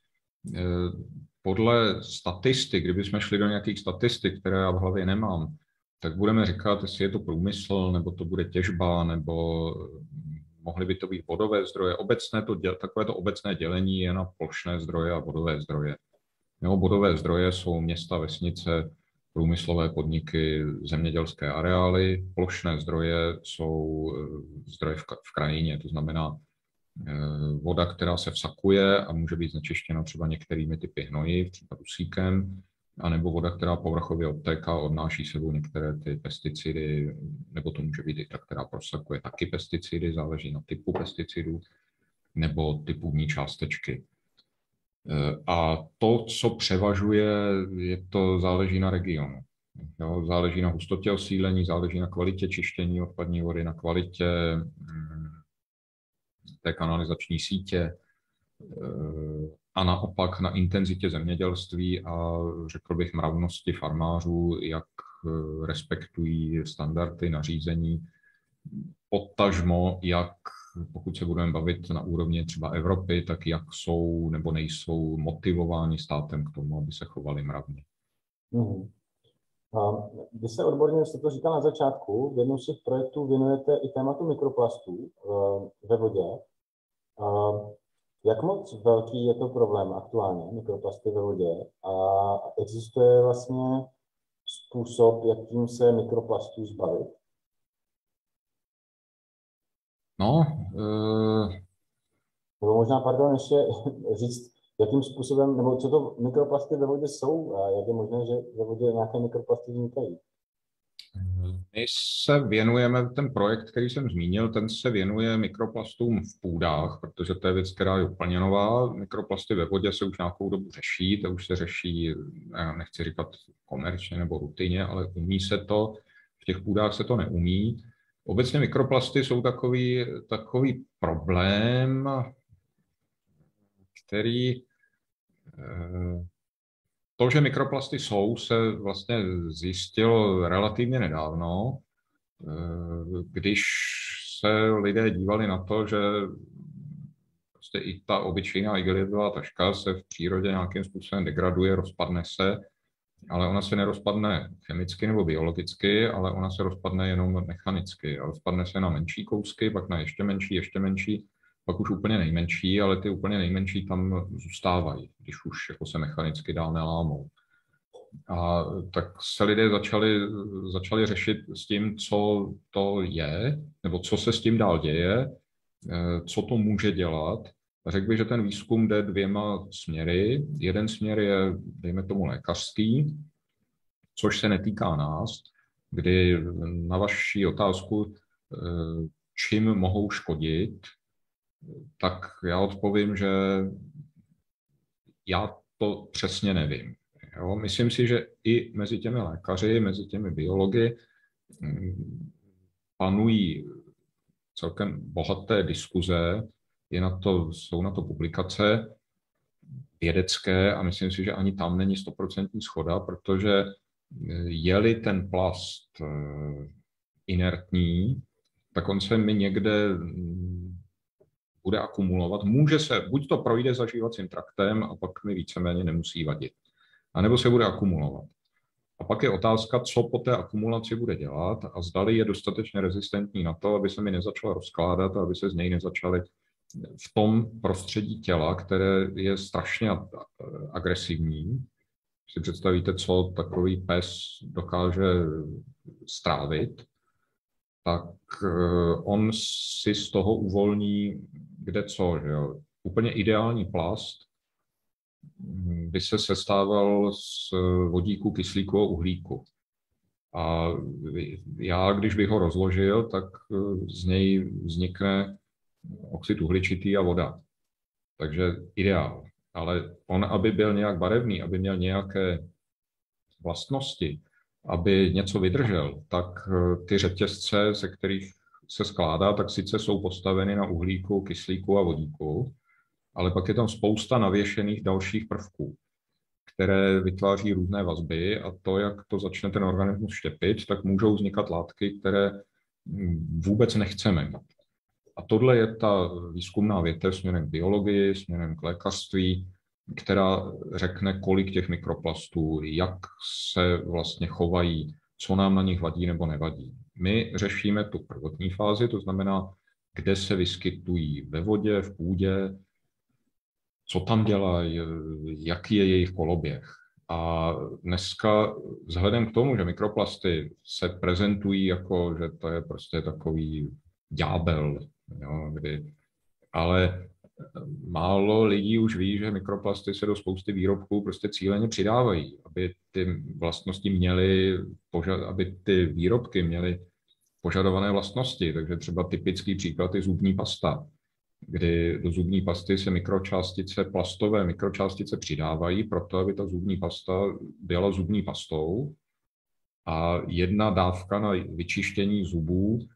podle statistik, kdybychom šli do nějakých statistik, které já v hlavě nemám, tak budeme říkat, jestli je to průmysl, nebo to bude těžba, nebo mohly by to být vodové zdroje. Obecné to, takové to obecné dělení je na plošné zdroje a vodové zdroje. Jo, vodové zdroje jsou města, vesnice, průmyslové podniky, zemědělské areály. Plošné zdroje jsou eh, zdroje v, krajině, to znamená eh, voda, která se vsakuje a může být znečištěna třeba některými typy hnojiv, třeba dusíkem, anebo voda, která povrchově odtéká, odnáší sebou některé ty pesticidy, nebo to může být i ta, která prosakuje taky pesticidy, záleží na typu pesticidů, nebo typu ní částečky. E, a to, co převažuje, je to záleží na regionu. Jo, záleží na hustotě osídlení, záleží na kvalitě čištění odpadní vody, na kvalitě mm, té kanalizační sítě, e, a naopak na intenzitě zemědělství a řekl bych mravnosti farmářů, jak eh, respektují standardy, nařízení, potažmo, jak pokud se budeme bavit na úrovni třeba Evropy, tak jak jsou nebo nejsou motivováni státem k tomu, aby se chovali mravně. Mm. Vy se odborně, jste to říkal na začátku, v jednom z těch projektů věnujete i tématu mikroplastů eh, ve vodě. Jak moc velký je to problém aktuálně, mikroplasty ve vodě? A existuje vlastně způsob, jakým se mikroplastů zbavit? No, uh... Nebo možná, pardon, ještě říct, jakým způsobem, nebo co to mikroplasty ve vodě jsou a jak je možné, že ve vodě nějaké mikroplasty vznikají? My se věnujeme, ten projekt, který jsem zmínil, ten se věnuje mikroplastům v půdách, protože to je věc, která je úplně nová. Mikroplasty ve vodě se už nějakou dobu řeší, to už se řeší, já nechci říkat komerčně nebo rutině, ale umí se to, v těch půdách se to neumí. Obecně mikroplasty jsou takový, takový problém, který eh, to, že mikroplasty jsou, se vlastně zjistilo relativně nedávno, eh, když se lidé dívali na to, že prostě i ta obyčejná igelitová taška se v přírodě nějakým způsobem degraduje, rozpadne se, ale ona se nerozpadne chemicky nebo biologicky, ale ona se rozpadne jenom mechanicky. A rozpadne se na menší kousky, pak na ještě menší, ještě menší pak už úplně nejmenší, ale ty úplně nejmenší tam zůstávají, když už jako se mechanicky dál nelámou. A tak se lidé začali, začali řešit s tím, co to je, nebo co se s tím dál děje, eh, co to může dělat. Řekl bych, že ten výzkum jde dvěma směry. Jeden směr je, dejme tomu, lékařský, což se netýká nás, kdy na vaši otázku, eh, čím mohou škodit, tak já odpovím, že já to přesně nevím. Jo? Myslím si, že i mezi těmi lékaři, mezi těmi biology mm, panují celkem bohaté diskuze, je na to, jsou na to publikace vědecké a myslím si, že ani tam není stoprocentní schoda, protože je-li ten plast eh, inertní, tak on se mi někde bude akumulovat. Může se, buď to projde zažívacím traktem a pak mi víceméně nemusí vadit, anebo se bude akumulovat. A pak je otázka, co po té akumulaci bude dělat a zdali je dostatečně rezistentní na to, aby se mi nezačala rozkládat a aby se z něj nezačaly v tom prostředí těla, které je strašně agresivní. Si představíte, co takový pes dokáže strávit, tak eh, on si z toho uvolní kde co. Že jo. Úplně ideální plast by se sestával z vodíku, kyslíku a uhlíku. A já, když bych ho rozložil, tak eh, z něj vznikne oxid uhličitý a voda. Takže ideál. Ale on, aby byl nějak barevný, aby měl nějaké vlastnosti, aby něco vydržel, tak eh, ty řetězce, ze kterých se skládá, tak sice jsou postaveny na uhlíku, kyslíku a vodíku, ale pak je tam spousta navěšených dalších prvků, které vytváří různé vazby a to, jak to začne ten organismus štěpit, tak můžou vznikat látky, které mm, vůbec nechceme mít. A tohle je ta výzkumná větev směrem k biologii, směrem k lékařství, která řekne, kolik těch mikroplastů, jak se vlastně chovají, co nám na nich vadí nebo nevadí. My řešíme tu prvotní fázi, to znamená, kde se vyskytují ve vodě, v půdě, co tam dělají, jaký je jejich koloběh. A dneska vzhledem k tomu, že mikroplasty se prezentují jako, že to je prostě takový ďábel, jo, kdy, ale málo lidí už ví, že mikroplasty se do spousty výrobků prostě cíleně přidávají, aby ty vlastnosti měly, aby ty výrobky měly požadované vlastnosti. Takže třeba typický příklad je zubní pasta, kdy do zubní pasty se mikročástice, plastové mikročástice přidávají, proto aby ta zubní pasta byla zubní pastou. A jedna dávka na vyčištění zubů eh,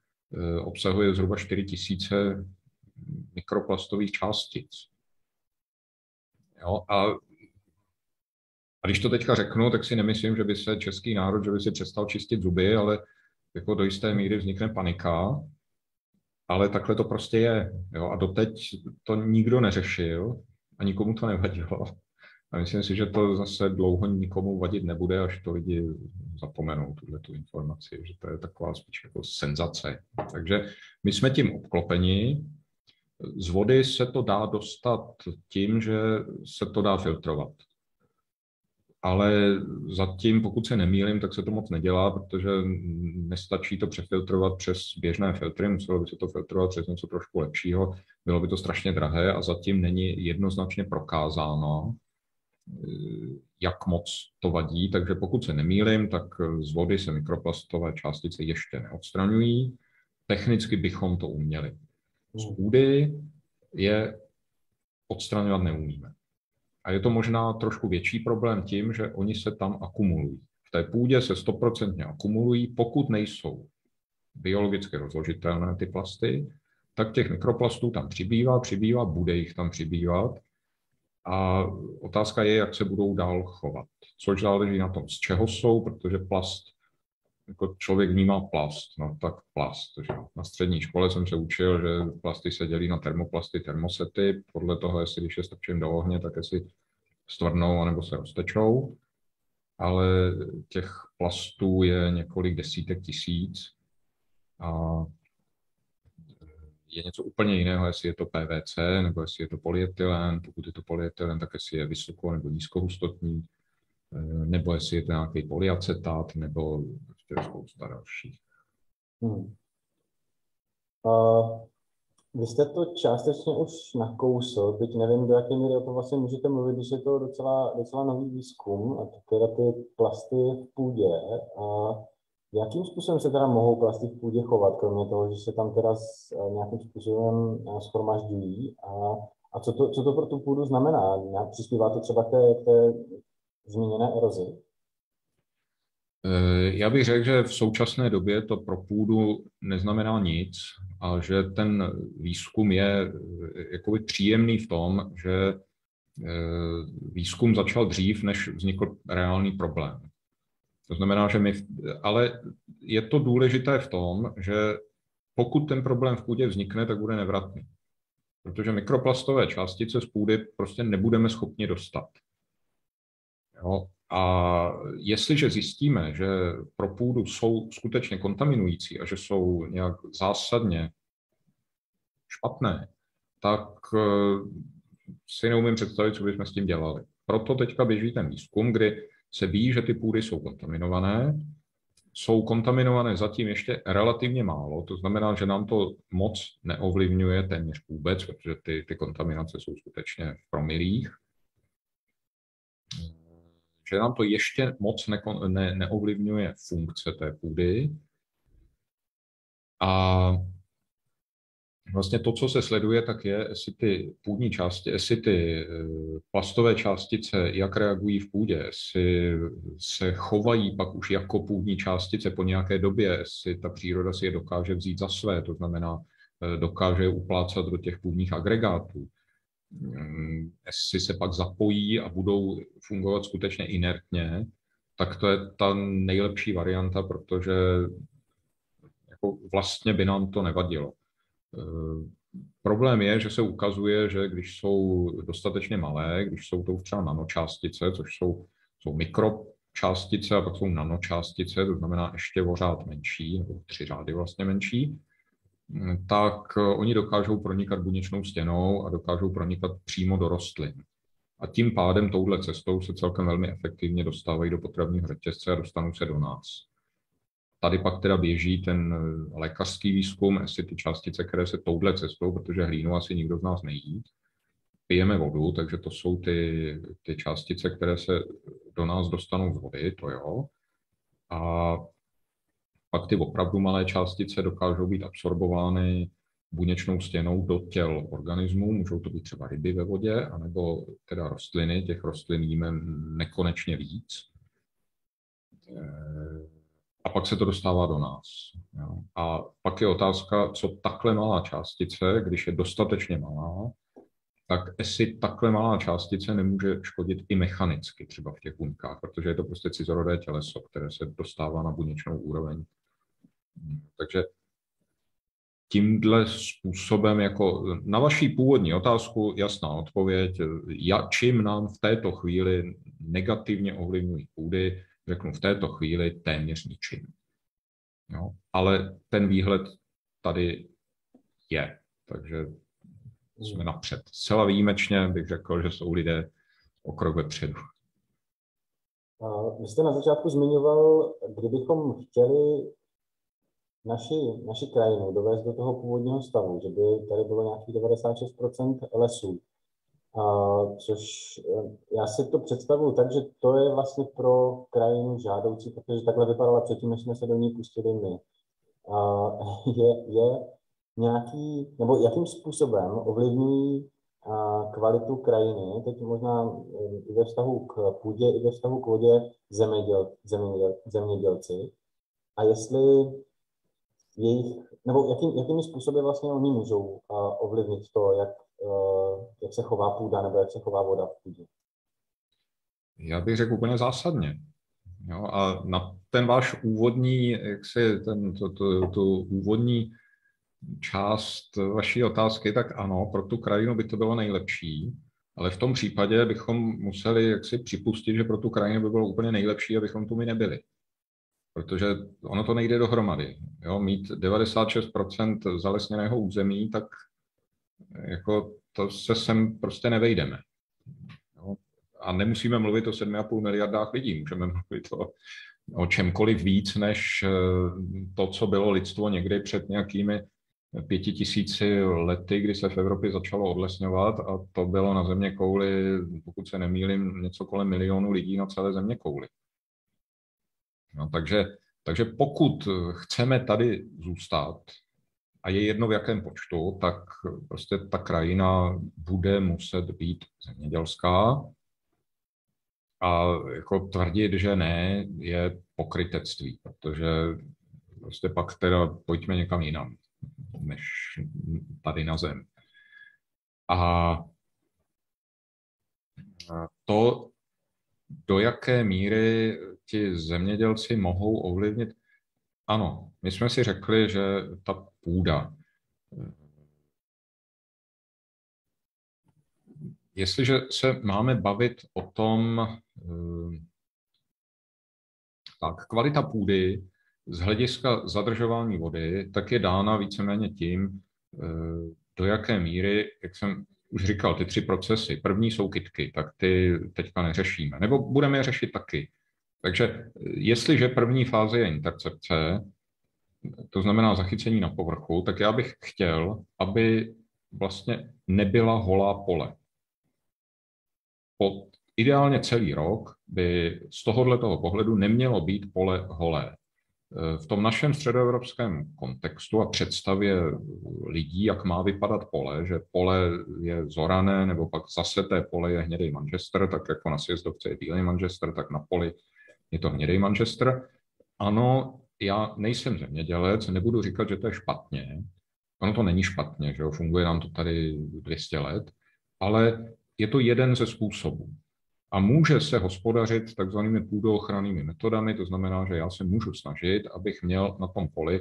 obsahuje zhruba 4000 mikroplastových částic. Jo, a, a když to teďka řeknu, tak si nemyslím, že by se český národ, že by si přestal čistit zuby, ale jako do jisté míry vznikne panika, ale takhle to prostě je. Jo? A doteď to nikdo neřešil a nikomu to nevadilo. A myslím si, že to zase dlouho nikomu vadit nebude, až to lidi zapomenou, tuhle tu informaci, že to je taková spíš jako senzace. Takže my jsme tím obklopeni, z vody se to dá dostat tím, že se to dá filtrovat. ale zatím, pokud se nemýlím, tak se to moc nedělá, protože nestačí to přefiltrovat přes běžné filtry, muselo by se to filtrovat přes něco trošku lepšího, bylo by to strašně drahé a zatím není jednoznačně prokázáno, jak moc to vadí, takže pokud se nemýlím, tak z vody se mikroplastové částice ještě neodstraňují. Technicky bychom to uměli. Z půdy je odstraňovat neumíme. A je to možná trošku větší problém tím, že oni se tam akumulují. V té půdě se stoprocentně akumulují, pokud nejsou biologicky rozložitelné ty plasty, tak těch mikroplastů tam přibývá, přibývá, bude jich tam přibývat. A otázka je, jak se budou dál chovat. Což záleží na tom, z čeho jsou, protože plast, jako člověk vnímá plast, no tak plast. Že? Na střední škole jsem se učil, že plasty se dělí na termoplasty, termosety, podle toho, jestli když je strčím do ohně, tak jestli stvrdnou anebo se roztečou. Ale těch plastů je několik desítek tisíc a je něco úplně jiného, jestli je to PVC, nebo jestli je to polyetylen, pokud je to polyetylen, tak jestli je vysoko nebo nízkohustotný, eh, nebo jestli je to nějaký polyacetát, nebo prostě spousta dalších. Hmm. Uh, vy jste to částečně už nakousl, teď nevím, do jaké míry o tom vlastně můžete mluvit, když je to docela, docela nový výzkum, a teda ty plasty v půdě. A Jakým způsobem se teda mohou plasty v půdě chovat, kromě toho, že se tam teda s, eh, nějakým způsobem eh, schromažďují? A, a co, to, co to pro tu půdu znamená? Přispívá to třeba k té, k té zmíněné erozi? Eh, já bych řekl, že v současné době to pro půdu neznamená nic a že ten výzkum je jakoby příjemný v tom, že výzkum začal dřív, než vznikl reálný problém. To znamená, že my, ale je to důležité v tom, že pokud ten problém v půdě vznikne, tak bude nevratný. Protože mikroplastové částice z půdy prostě nebudeme schopni dostat. Jo? A jestliže zjistíme, že pro půdu jsou skutečně kontaminující a že jsou nějak zásadně špatné, tak eh, si neumím představit, co bychom s tím dělali. Proto teďka běží ten výzkum, kdy se ví, že ty půdy jsou kontaminované. Jsou kontaminované zatím ještě relativně málo, to znamená, že nám to moc neovlivňuje téměř vůbec, protože ty, ty kontaminace jsou skutečně v promilích. Že nám to ještě moc ne, ne, neovlivňuje funkce té půdy. A Vlastně to, co se sleduje, tak je, jestli ty půdní části, jestli ty eh, plastové částice, jak reagují v půdě, jestli se chovají pak už jako půdní částice po nějaké době, jestli ta příroda si je dokáže vzít za své, to znamená, eh, dokáže je uplácat do těch půdních agregátů. Mm, jestli se pak zapojí a budou fungovat skutečně inertně, tak to je ta nejlepší varianta, protože jako vlastně by nám to nevadilo. Eh, problém je, že se ukazuje, že když jsou dostatečně malé, když jsou to třeba nanočástice, což jsou, jsou mikročástice a pak jsou nanočástice, to znamená ještě o řád menší, nebo tři řády vlastně menší, hm, tak eh, oni dokážou pronikat buněčnou stěnou a dokážou pronikat přímo do rostlin. A tím pádem touhle cestou se celkem velmi efektivně dostávají do potravního řetězce a dostanou se do nás. Tady pak teda běží ten eh, lékařský výzkum, jestli ty částice, které se touhle cestou, protože hlínu asi nikdo z nás nejí, pijeme vodu, takže to jsou ty, ty částice, které se do nás dostanou z vody, to jo. A pak ty opravdu malé částice dokážou být absorbovány buněčnou stěnou do těl organismů, můžou to být třeba ryby ve vodě, anebo teda rostliny, těch rostlin jíme nekonečně víc. Eh, a pak se to dostává do nás. Jo. A pak je otázka, co takhle malá částice, když je dostatečně malá, tak jestli takhle malá částice nemůže škodit i mechanicky třeba v těch buňkách, protože je to prostě cizorodé těleso, které se dostává na buněčnou úroveň. Takže tímhle způsobem, jako na vaší původní otázku, jasná odpověď, čím nám v této chvíli negativně ovlivňují půdy, řeknu v této chvíli téměř ničím. Jo? Ale ten výhled tady je, takže jsme napřed. Zcela výjimečně bych řekl, že jsou lidé o krok vepředu. Vy jste na začátku zmiňoval, kdybychom chtěli naši, naši krajinu dovést do toho původního stavu, že by tady bylo nějakých 96% lesů, což eh, já si to představuju tak, že to je vlastně pro krajinu žádoucí, protože takhle vypadala předtím, než jsme se do ní pustili my. Je, je nějaký, nebo jakým způsobem ovlivňují kvalitu krajiny, teď možná eh, i ve vztahu k půdě, i ve vztahu k vodě zeměděl, zeměděl, zemědělci. A jestli jejich, nebo jakým, jakými způsoby vlastně oni můžou ovlivnit to, jak, jak se chová půda nebo jak se chová voda v půdě? Já bych řekl úplně zásadně. Jo, a na ten váš úvodní, jak si ten, to, to, to úvodní část vaší otázky, tak ano, pro tu krajinu by to bylo nejlepší, ale v tom případě bychom museli jaksi připustit, že pro tu krajinu by bylo úplně nejlepší, abychom tu my nebyli protože ono to nejde dohromady. Jo? Mít 96% zalesněného území, tak jako to se sem prostě nevejdeme. Jo? A nemusíme mluvit o 7,5 miliardách lidí, můžeme mluvit o, o čemkoliv víc, než eh, to, co bylo lidstvo někdy před nějakými pěti tisíci lety, kdy se v Evropě začalo odlesňovat a to bylo na země kouli, pokud se nemýlím, něco kolem milionu lidí na celé země kouli. No, takže, takže pokud chceme tady zůstat, a je jedno v jakém počtu, tak prostě ta krajina bude muset být zemědělská. A jako tvrdit, že ne, je pokrytectví, protože prostě pak teda pojďme někam jinam, než tady na zem. A to, do jaké míry ti zemědělci mohou ovlivnit. Ano, my jsme si řekli, že ta půda, jestliže se máme bavit o tom, tak kvalita půdy z hlediska zadržování vody, tak je dána víceméně tím, do jaké míry, jak jsem už říkal, ty tři procesy. První jsou kitky, tak ty teďka neřešíme. Nebo budeme je řešit taky. Takže jestliže první fáze je intercepce, to znamená zachycení na povrchu, tak já bych chtěl, aby vlastně nebyla holá pole. Po ideálně celý rok by z tohohle toho pohledu nemělo být pole holé. V tom našem středoevropském kontextu a představě lidí, jak má vypadat pole, že pole je zorané, nebo pak zase té pole je hnědý Manchester, tak jako na sjezdovce je bílý Manchester, tak na poli je to hnědý Manchester. Ano, já nejsem zemědělec, nebudu říkat, že to je špatně. Ono to není špatně, že jo? funguje nám to tady 200 let, ale je to jeden ze způsobů. A může se hospodařit takzvanými půdoochrannými metodami, to znamená, že já se můžu snažit, abych měl na tom poli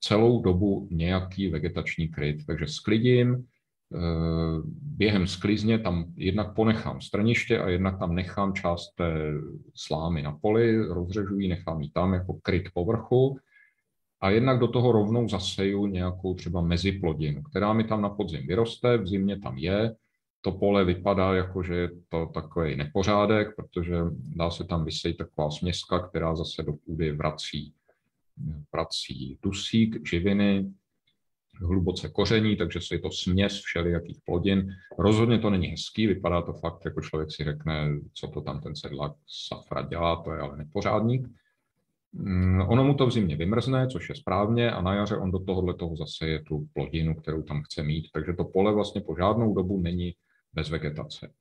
celou dobu nějaký vegetační kryt. Takže sklidím, během sklizně tam jednak ponechám straniště a jednak tam nechám část té slámy na poli, rozřežuji, nechám ji tam jako kryt povrchu a jednak do toho rovnou zaseju nějakou třeba meziplodinu, která mi tam na podzim vyroste, v zimě tam je, to pole vypadá jako, že je to takový nepořádek, protože dá se tam vysejt taková směska, která zase do půdy vrací, vrací dusík, živiny, hluboce koření, takže je to směs všelijakých plodin. Rozhodně to není hezký, vypadá to fakt, jako člověk si řekne, co to tam ten sedlák safra dělá, to je ale nepořádník. Mm, ono mu to v zimě vymrzne, což je správně, a na jaře on do tohohle toho zase je tu plodinu, kterou tam chce mít, takže to pole vlastně po žádnou dobu není bez vegetace.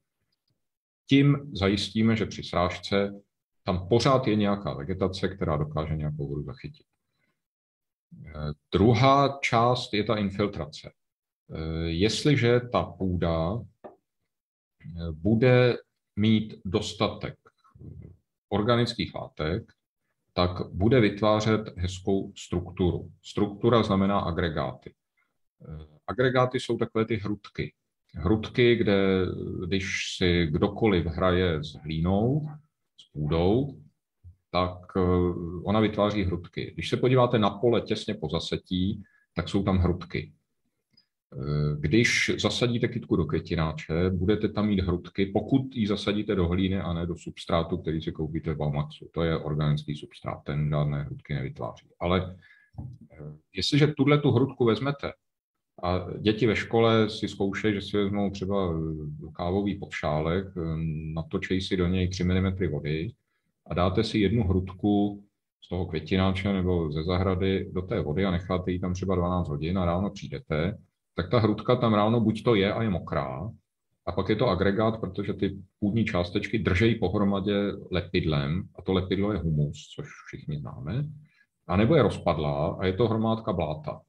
Tím zajistíme, že při srážce tam pořád je nějaká vegetace, která dokáže nějakou vodu zachytit. Druhá část je ta infiltrace. Jestliže ta půda bude mít dostatek organických látek, tak bude vytvářet hezkou strukturu. Struktura znamená agregáty. Agregáty jsou takové ty hrudky. Hrudky, kde když si kdokoliv hraje s hlínou, s půdou, tak eh, ona vytváří hrudky. Když se podíváte na pole těsně po zasetí, tak jsou tam hrudky. Když zasadíte kytku do květináče, budete tam mít hrudky, pokud ji zasadíte do hlíny a ne do substrátu, který si koupíte v Baumaxu. To je organický substrát, ten žádné hrudky nevytváří. Ale jestliže tuhle tu hrudku vezmete a děti ve škole si zkoušejí, že si vezmou třeba kávový povšálek, natočejí si do něj 3 mm vody a dáte si jednu hrudku z toho květináče nebo ze zahrady do té vody a necháte ji tam třeba 12 hodin a ráno přijdete, tak ta hrudka tam ráno buď to je a je mokrá, a pak je to agregát, protože ty půdní částečky držejí pohromadě lepidlem, a to lepidlo je humus, což všichni známe, a nebo je rozpadlá a je to hromádka bláta.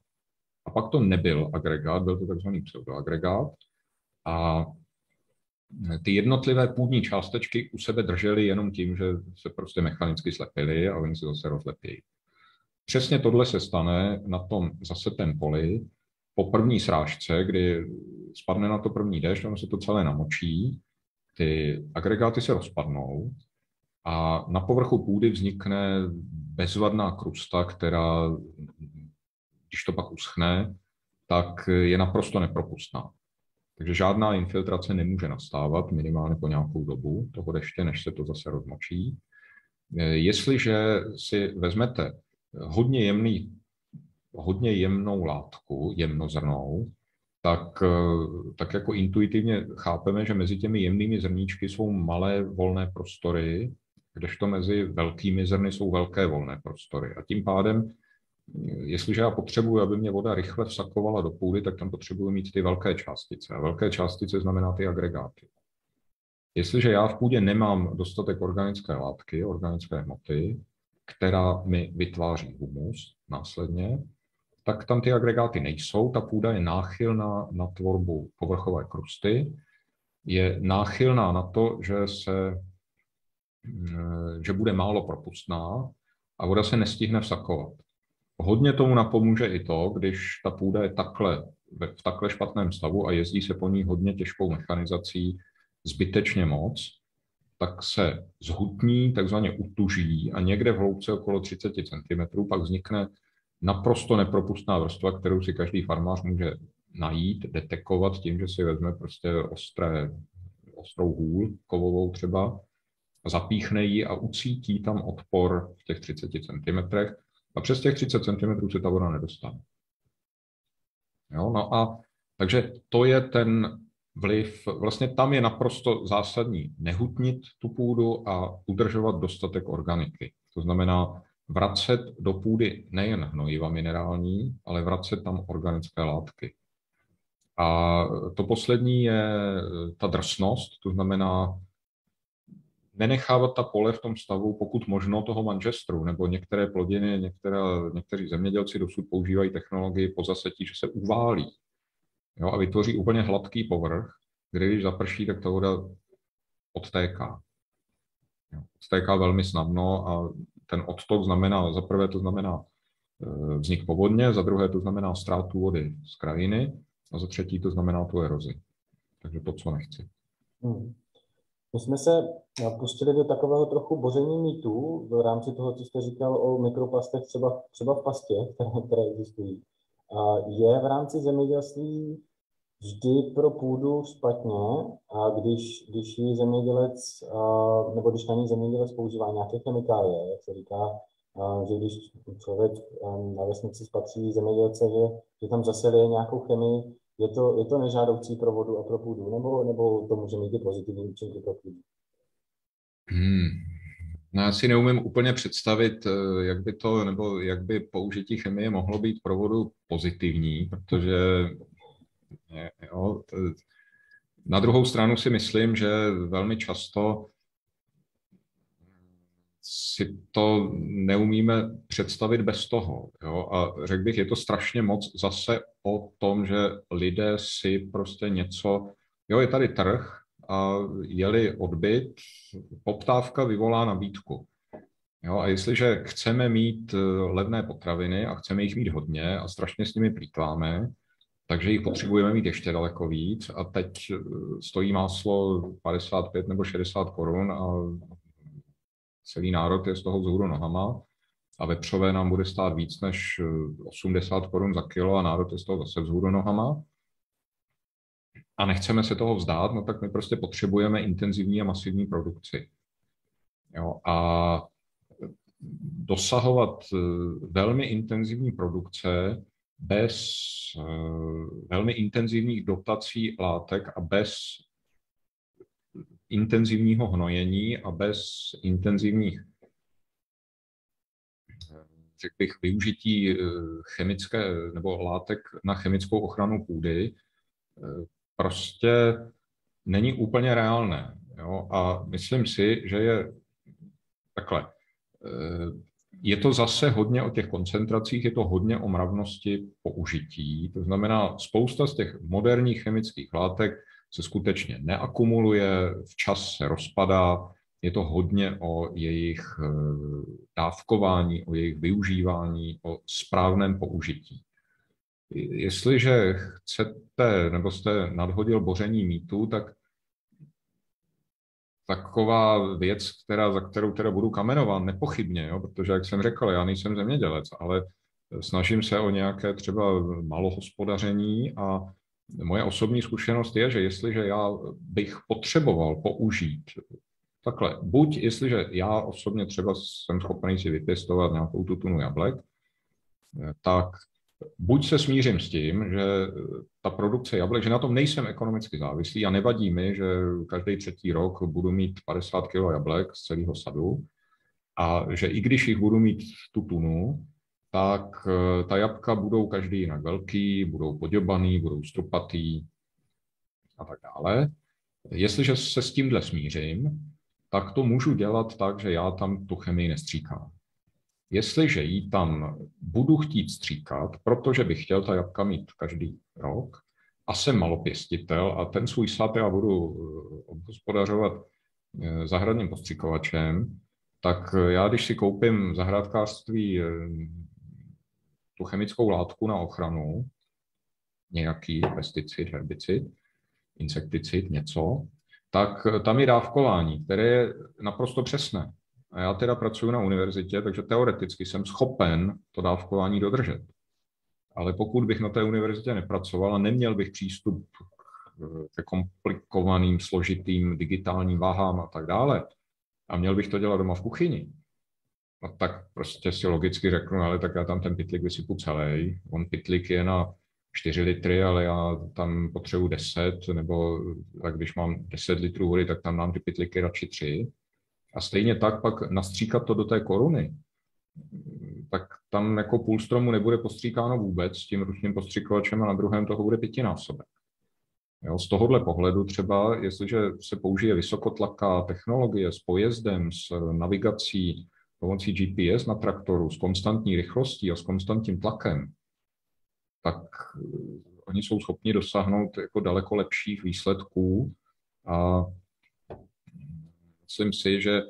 A pak to nebyl agregát, byl to takzvaný pseudoagregát. A ty jednotlivé půdní částečky u sebe držely jenom tím, že se prostě mechanicky slepily a oni se zase rozlepí. Přesně tohle se stane na tom zasetém poli po první srážce, kdy spadne na to první déšť, ono se to celé namočí, ty agregáty se rozpadnou a na povrchu půdy vznikne bezvadná krusta, která, když to pak uschne, tak je naprosto nepropustná. Takže žádná infiltrace nemůže nastávat minimálně po nějakou dobu toho deště, než se to zase rozmočí. Jestliže si vezmete hodně jemný, hodně jemnou látku, jemnozrnou, tak, tak jako intuitivně chápeme, že mezi těmi jemnými zrníčky jsou malé volné prostory, kdežto mezi velkými zrny jsou velké volné prostory. A tím pádem, jestliže já potřebuji, aby mě voda rychle vsakovala do půdy, tak tam potřebuji mít ty velké částice. A velké částice znamená ty agregáty. Jestliže já v půdě nemám dostatek organické látky, organické hmoty, která mi vytváří humus následně, tak tam ty agregáty nejsou. Ta půda je náchylná na tvorbu povrchové krusty, je náchylná na to, že se že bude málo propustná a voda se nestihne vsakovat. Hodně tomu napomůže i to, když ta půda je takhle, v takhle špatném stavu a jezdí se po ní hodně těžkou mechanizací zbytečně moc, tak se zhutní, takzvaně utuží a někde v hloubce okolo 30 cm pak vznikne naprosto nepropustná vrstva, kterou si každý farmář může najít, detekovat tím, že si vezme prostě ostré, ostrou hůl, kovovou třeba, zapíchne ji a ucítí tam odpor v těch 30 cm a přes těch 30 cm se ta voda nedostane. Jo, no a takže to je ten vliv, vlastně tam je naprosto zásadní nehutnit tu půdu a udržovat dostatek organiky. To znamená vracet do půdy nejen hnojiva minerální, ale vracet tam organické látky. A to poslední je ta drsnost, to znamená nenechávat ta pole v tom stavu, pokud možno toho Manchesteru, nebo některé plodiny, některé, někteří zemědělci dosud používají technologii po zasetí, že se uválí jo, a vytvoří úplně hladký povrch, kde když zaprší, tak ta voda odtéká. Jo, odtéká velmi snadno a ten odtok znamená, za prvé to znamená e, vznik povodně, za druhé to znamená ztrátu vody z krajiny a za třetí to znamená tu erozi. Takže to, co nechci. Hmm. My jsme se pustili do takového trochu boření mýtů v rámci toho, co jste říkal o mikroplastech třeba, třeba v pastě, které, které existují. Je v rámci zemědělství vždy pro půdu špatně, a když, když ji zemědělec, nebo když na ní zemědělec používá nějaké chemikálie, jak se říká, že když člověk na vesnici spatří zemědělce, že, že tam zase je nějakou chemii, je to, je to nežádoucí pro vodu a pro půdu, nebo, nebo to může mít i pozitivní účinky pro půdu? Hmm. No, já si neumím úplně představit, eh, jak by to, nebo jak by použití chemie mohlo být pro vodu pozitivní, protože jo, to, na druhou stranu si myslím, že velmi často si to neumíme představit bez toho. Jo? A řekl bych, je to strašně moc zase o tom, že lidé si prostě něco, jo, je tady trh a je-li odbyt, poptávka vyvolá nabídku. Jo, a jestliže chceme mít eh, levné potraviny a chceme jich mít hodně a strašně s nimi plítváme, takže jich potřebujeme mít ještě daleko víc a teď eh, stojí máslo 55 nebo 60 korun a celý národ je z toho vzhůru nohama a vepřové nám bude stát víc než 80 eh, korun za kilo a národ je z toho zase vzhůru nohama. a nechceme se toho vzdát, no tak my prostě potřebujeme intenzivní a masivní produkci. Jo, a dosahovat eh, velmi intenzivní produkce bez eh, velmi intenzivních dotací látek a bez intenzivního hnojení a bez intenzivních řekl bych, využití chemické nebo látek na chemickou ochranu půdy prostě není úplně reálné. Jo? A myslím si, že je takhle. Eh, je to zase hodně o těch koncentracích, je to hodně o mravnosti použití. To znamená, spousta z těch moderních chemických látek se skutečně neakumuluje, včas se rozpadá, je to hodně o jejich eh, dávkování, o jejich využívání, o správném použití. Jestliže chcete, nebo jste nadhodil boření mýtu, tak taková věc, která, za kterou teda budu kamenován, nepochybně, jo, protože, jak jsem řekl, já nejsem zemědělec, ale snažím se o nějaké třeba malohospodaření a moje osobní zkušenost je, že jestliže já bych potřeboval použít takhle, buď jestliže já osobně třeba jsem schopný si vypěstovat nějakou tutunu jablek, tak buď se smířím s tím, že ta produkce jablek, že na tom nejsem ekonomicky závislý a nevadí mi, že každý třetí rok budu mít 50 kg jablek z celého sadu a že i když jich budu mít tu tunu, tak eh, ta jabka budou každý jinak velký, budou poděbaný, budou strupatý a tak dále. Jestliže se s tímhle smířím, tak to můžu dělat tak, že já tam tu chemii nestříkám. Jestliže ji tam budu chtít stříkat, protože bych chtěl ta jabka mít každý rok, a jsem malopěstitel a ten svůj sad já budu eh, obhospodařovat eh, zahradním postřikovačem, tak já, když si koupím zahrádkářství tu chemickou látku na ochranu, nějaký pesticid, herbicid, insekticid, něco, tak tam je dávkování, které je naprosto přesné. A já teda pracuji na univerzitě, takže teoreticky jsem schopen to dávkování dodržet. Ale pokud bych na té univerzitě nepracoval a neměl bych přístup ke komplikovaným, složitým digitálním váhám a tak dále, a měl bych to dělat doma v kuchyni, no tak prostě si logicky řeknu, ale tak já tam ten pitlik vysypu celý. On pitlik je na 4 litry, ale já tam potřebuji 10, nebo tak když mám 10 litrů vody, tak tam mám ty pitliky radši 3. A stejně tak pak nastříkat to do té koruny, tak tam jako půl stromu nebude postříkáno vůbec s tím ručním postřikovačem a na druhém toho bude pětinásobek. Jo, z tohohle pohledu třeba, jestliže se použije vysokotlaká technologie s pojezdem, s navigací pomocí GPS na traktoru, s konstantní rychlostí a s konstantním tlakem, tak eh, oni jsou schopni dosáhnout jako daleko lepších výsledků a myslím si, že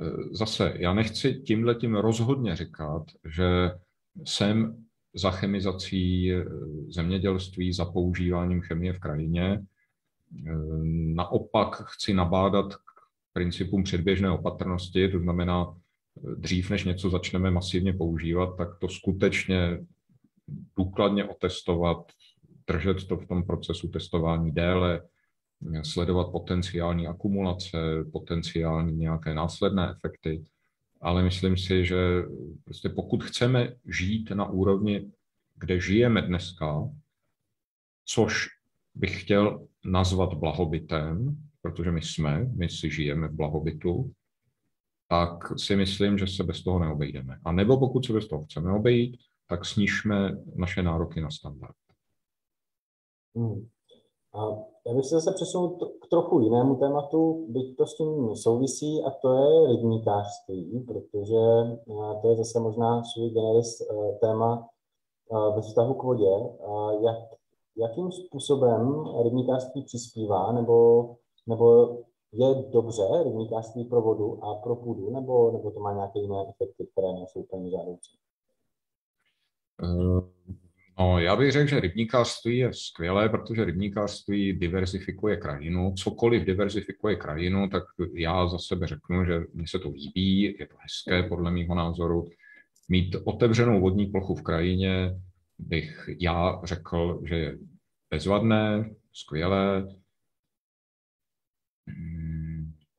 Eh, zase, já nechci tímhle tím rozhodně říkat, že jsem za chemizací eh, zemědělství, za používáním chemie v krajině. Naopak chci nabádat k principům předběžné opatrnosti, to znamená, dřív než něco začneme masivně používat, tak to skutečně důkladně otestovat, držet to v tom procesu testování déle, sledovat potenciální akumulace, potenciální nějaké následné efekty, ale myslím si, že prostě pokud chceme žít na úrovni, kde žijeme dneska, což bych chtěl nazvat blahobytem, protože my jsme, my si žijeme v blahobytu, tak si myslím, že se bez toho neobejdeme. A nebo pokud se bez toho chceme obejít, tak snižme naše nároky na standard. Hmm. A já bych se zase přesunul k trochu jinému tématu, byť to s tím souvisí, a to je rybníkářství, protože eh, to je zase možná svůj generis eh, téma eh, ve vztahu k vodě. Jak, jakým způsobem rybníkářství přispívá, nebo, nebo je dobře rybníkářství pro vodu a pro půdu, nebo, nebo to má nějaké jiné efekty, které nejsou úplně žádoucí? No, já bych řekl, že rybníkářství je skvělé, protože rybníkářství diverzifikuje krajinu. Cokoliv diverzifikuje krajinu, tak já za sebe řeknu, že mně se to líbí, je to hezké podle mého názoru. Mít otevřenou vodní plochu v krajině bych já řekl, že je bezvadné, skvělé.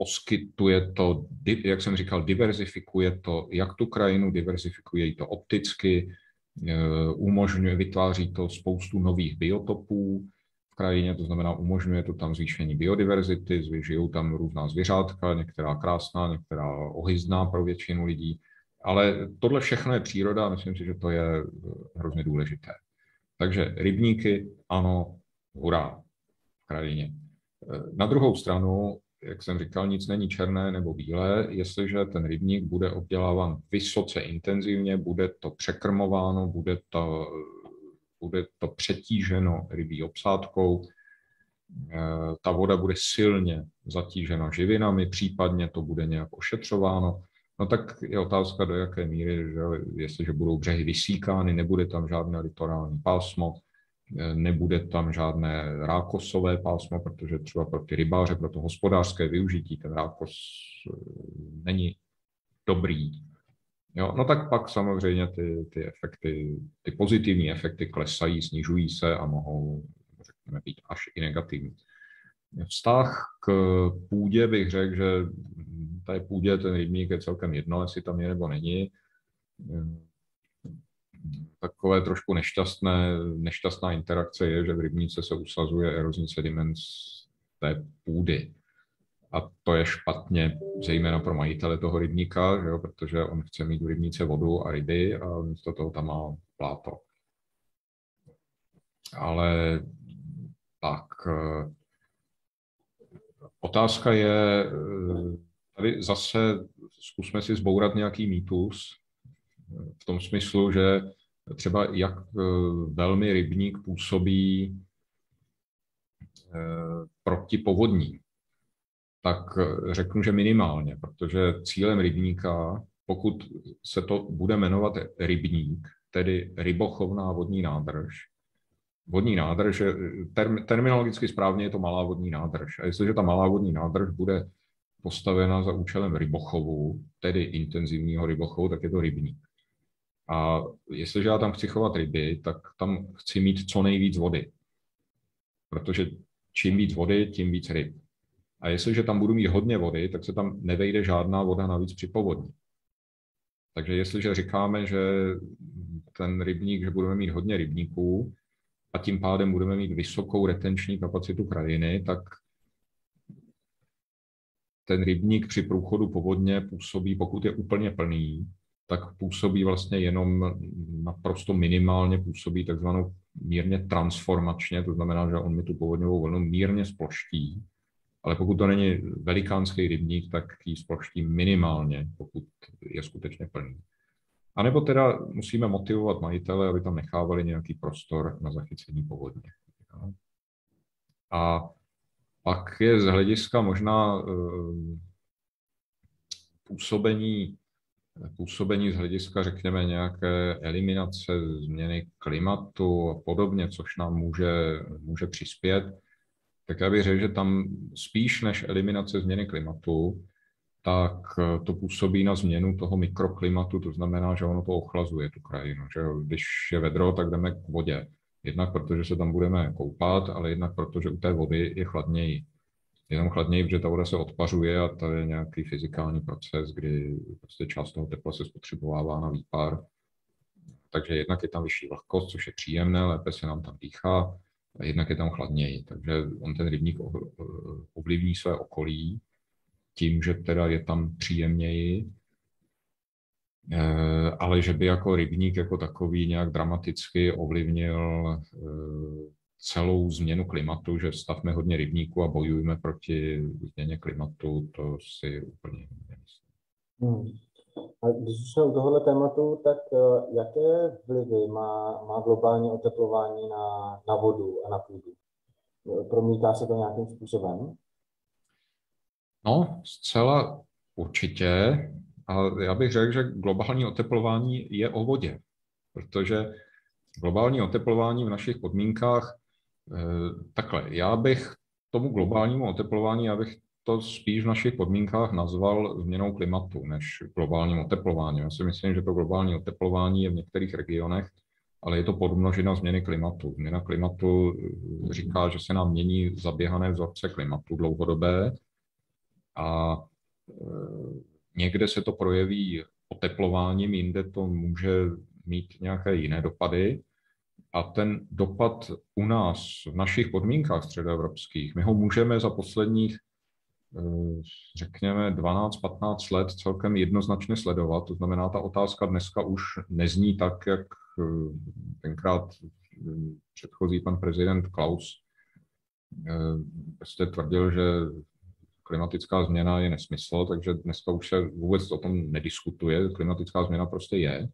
Poskytuje to, jak jsem říkal, diverzifikuje to, jak tu krajinu, diverzifikuje i to opticky, eh, umožňuje, vytváří to spoustu nových biotopů v krajině, to znamená umožňuje to tam zvýšení biodiverzity, žijou tam různá zvěřátka, některá krásná, některá ohyzná pro většinu lidí, ale tohle všechno je příroda a myslím si, že to je hrozně důležité. Takže rybníky, ano, hurá v krajině. Eh, na druhou stranu, jak jsem říkal, nic není černé nebo bílé. Jestliže ten rybník bude obděláván vysoce intenzivně, bude to překrmováno, bude to, bude to přetíženo rybí obsádkou, eh, ta voda bude silně zatížena živinami, případně to bude nějak ošetřováno, No tak je otázka, do jaké míry, že jestliže budou břehy vysíkány, nebude tam žádné litorální pásmo, nebude tam žádné rákosové pásmo, protože třeba pro ty rybáře, pro to hospodářské využití ten rákos eh, není dobrý. Jo, no tak pak samozřejmě ty, ty efekty, ty pozitivní efekty klesají, snižují se a mohou, řekněme, být až i negativní. Vztah k půdě bych řekl, že té půdě ten rybník je celkem jedno, jestli tam je nebo není. Takové trošku nešťastné, nešťastná interakce je, že v rybníce se usazuje erozní sediment z té půdy. A to je špatně, zejména pro majitele toho rybníka, že jo, protože on chce mít v rybníce vodu a ryby a místo toho tam má pláto. Ale tak, otázka je, Tady zase zkusme si zbourat nějaký mýtus v tom smyslu, že třeba jak eh, velmi rybník působí eh, proti povodní, tak eh, řeknu, že minimálně, protože cílem rybníka, pokud se to bude jmenovat rybník, tedy rybochovná vodní nádrž, vodní nádrž, term, terminologicky správně je to malá vodní nádrž. A jestliže ta malá vodní nádrž bude postavena za účelem rybochovu, tedy intenzivního rybochovu, tak je to rybník. A jestliže já tam chci chovat ryby, tak tam chci mít co nejvíc vody. Protože čím víc vody, tím víc ryb. A jestliže tam budu mít hodně vody, tak se tam nevejde žádná voda navíc při povodní. Takže jestliže říkáme, že ten rybník, že budeme mít hodně rybníků a tím pádem budeme mít vysokou retenční kapacitu krajiny, tak ten rybník při průchodu povodně působí, pokud je úplně plný, tak působí vlastně jenom naprosto minimálně působí takzvanou mírně transformačně, to znamená, že on mi tu povodňovou vlnu mírně sploští, ale pokud to není velikánský rybník, tak ji sploští minimálně, pokud je skutečně plný. A nebo teda musíme motivovat majitele, aby tam nechávali nějaký prostor na zachycení povodně. A pak je z hlediska možná eh, působení, působení z hlediska, řekněme, nějaké eliminace změny klimatu a podobně, což nám může, může přispět, tak já bych řekl, že tam spíš než eliminace změny klimatu, tak eh, to působí na změnu toho mikroklimatu, to znamená, že ono to ochlazuje tu krajinu. Že když je vedro, tak jdeme k vodě. Jednak protože se tam budeme koupat, ale jednak protože u té vody je chladněji. Jenom chladněji, protože ta voda se odpařuje a to je nějaký fyzikální proces, kdy prostě část toho tepla se spotřebovává na výpar. Takže jednak je tam vyšší vlhkost, což je příjemné, lépe se nám tam dýchá, a jednak je tam chladněji. Takže on ten rybník ovlivní své okolí tím, že teda je tam příjemněji Eh, ale že by jako rybník jako takový nějak dramaticky ovlivnil eh, celou změnu klimatu, že stavme hodně rybníků a bojujeme proti změně klimatu, to si úplně nemyslím. Hmm. A když jsme u tohohle tématu, tak eh, jaké vlivy má, má globální oteplování na, na vodu a na půdu? Promítá se to nějakým způsobem? No, zcela určitě. A já bych řekl, že globální oteplování je o vodě, protože globální oteplování v našich podmínkách, takhle, já bych tomu globálnímu oteplování, já bych to spíš v našich podmínkách nazval změnou klimatu než globálním oteplováním. Já si myslím, že to globální oteplování je v některých regionech ale je to podmnožina změny klimatu. Změna klimatu eh, říká, že se nám mění zaběhané vzorce klimatu dlouhodobé a někde se to projeví oteplováním, jinde to může mít nějaké jiné dopady. A ten dopad u nás, v našich podmínkách středoevropských, my ho můžeme za posledních, eh, řekněme, 12-15 let celkem jednoznačně sledovat. To znamená, ta otázka dneska už nezní tak, jak eh, tenkrát eh, předchozí pan prezident Klaus prostě tvrdil, že klimatická změna je nesmysl, takže dneska už se vůbec o tom nediskutuje. Klimatická změna prostě je.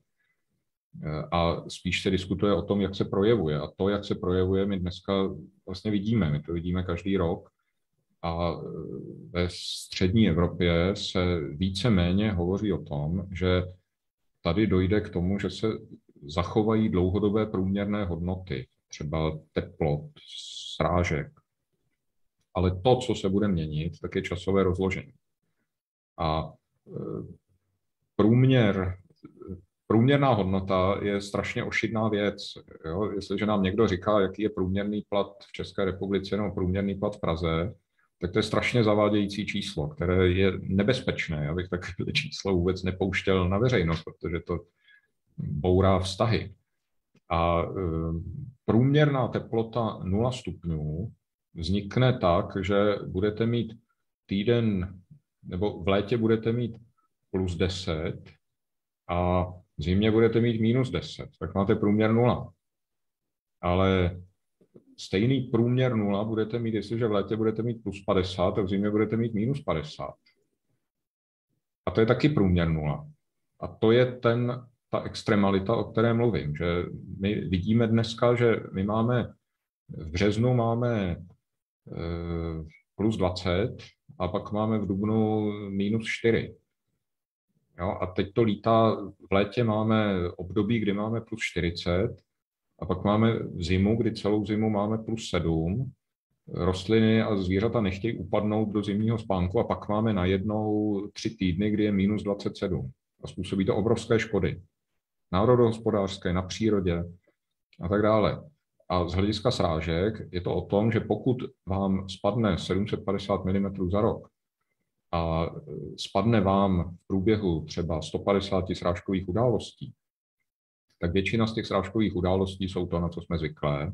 A spíš se diskutuje o tom, jak se projevuje. A to, jak se projevuje, my dneska vlastně vidíme. My to vidíme každý rok. A ve střední Evropě se více-méně hovoří o tom, že tady dojde k tomu, že se zachovají dlouhodobé průměrné hodnoty, třeba teplot, srážek, ale to, co se bude měnit, tak je časové rozložení. A e, průměr, průměrná hodnota je strašně ošidná věc. Jo? Jestliže nám někdo říká, jaký je průměrný plat v České republice nebo průměrný plat v Praze, tak to je strašně zavádějící číslo, které je nebezpečné. Já bych takové číslo vůbec nepouštěl na veřejnost, protože to bourá vztahy. A e, průměrná teplota 0 stupňů vznikne tak, že budete mít týden, nebo v létě budete mít plus 10 a v zimě budete mít minus 10, tak máte průměr nula. Ale stejný průměr nula budete mít, jestliže v létě budete mít plus 50, tak v zimě budete mít minus 50. A to je taky průměr nula. A to je ten, ta extremalita, o které mluvím. Že my vidíme dneska, že my máme v březnu máme Eh, plus 20 a pak máme v dubnu minus 4. Jo, a teď to lítá, v létě máme období, kdy máme plus 40 a pak máme zimu, kdy celou zimu máme plus 7. Rostliny a zvířata nechtějí upadnout do zimního spánku a pak máme najednou tři týdny, kdy je minus 27. A způsobí to obrovské škody. Národohospodářské, na přírodě a tak dále. A z hlediska srážek je to o tom, že pokud vám spadne 750 mm za rok a spadne vám v průběhu třeba 150 srážkových událostí, tak většina z těch srážkových událostí jsou to, na co jsme zvyklé,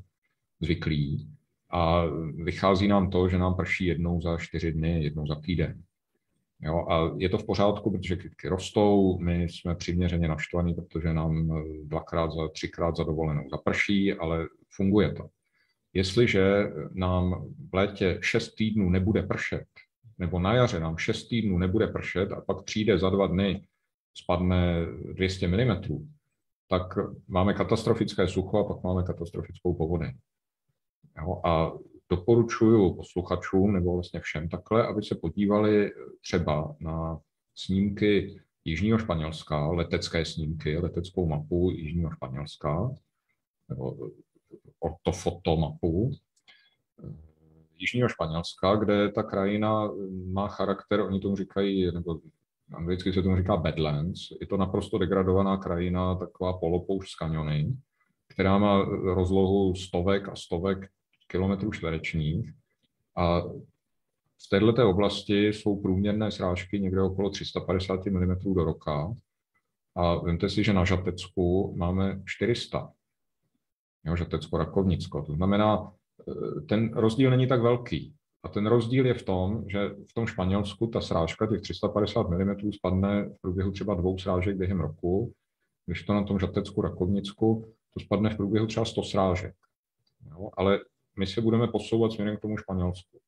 zvyklí. A vychází nám to, že nám prší jednou za čtyři dny, jednou za týden. Jo, a je to v pořádku, protože kytky rostou, my jsme přiměřeně naštvaní, protože nám dvakrát za, třikrát za dovolenou zaprší, ale funguje to. Jestliže nám v létě 6 týdnů nebude pršet, nebo na jaře nám 6 týdnů nebude pršet a pak přijde za dva dny, spadne 200 mm, tak máme katastrofické sucho a pak máme katastrofickou povodeň. Jo, a doporučuji posluchačům nebo vlastně všem takhle, aby se podívali třeba na snímky Jižního Španělska, letecké snímky, leteckou mapu Jižního Španělska, nebo ortofotomapu Jižního Španělska, kde ta krajina má charakter, oni tomu říkají, nebo anglicky se tomu říká Badlands, je to naprosto degradovaná krajina, taková polopoušť z kaniony, která má rozlohu stovek a stovek kilometrů čtverečních. A v této oblasti jsou průměrné srážky někde okolo 350 mm do roka. A vemte si, že na Žatecku máme 400 jo, Žatecko-Rakovnicko. To znamená, e, ten rozdíl není tak velký. A ten rozdíl je v tom, že v tom Španělsku ta srážka těch 350 mm spadne v průběhu třeba dvou srážek během roku, když to na tom Žatecku, Rakovnicku, to spadne v průběhu třeba 100 srážek. Jo? Ale my se budeme posouvat směrem k tomu Španělsku.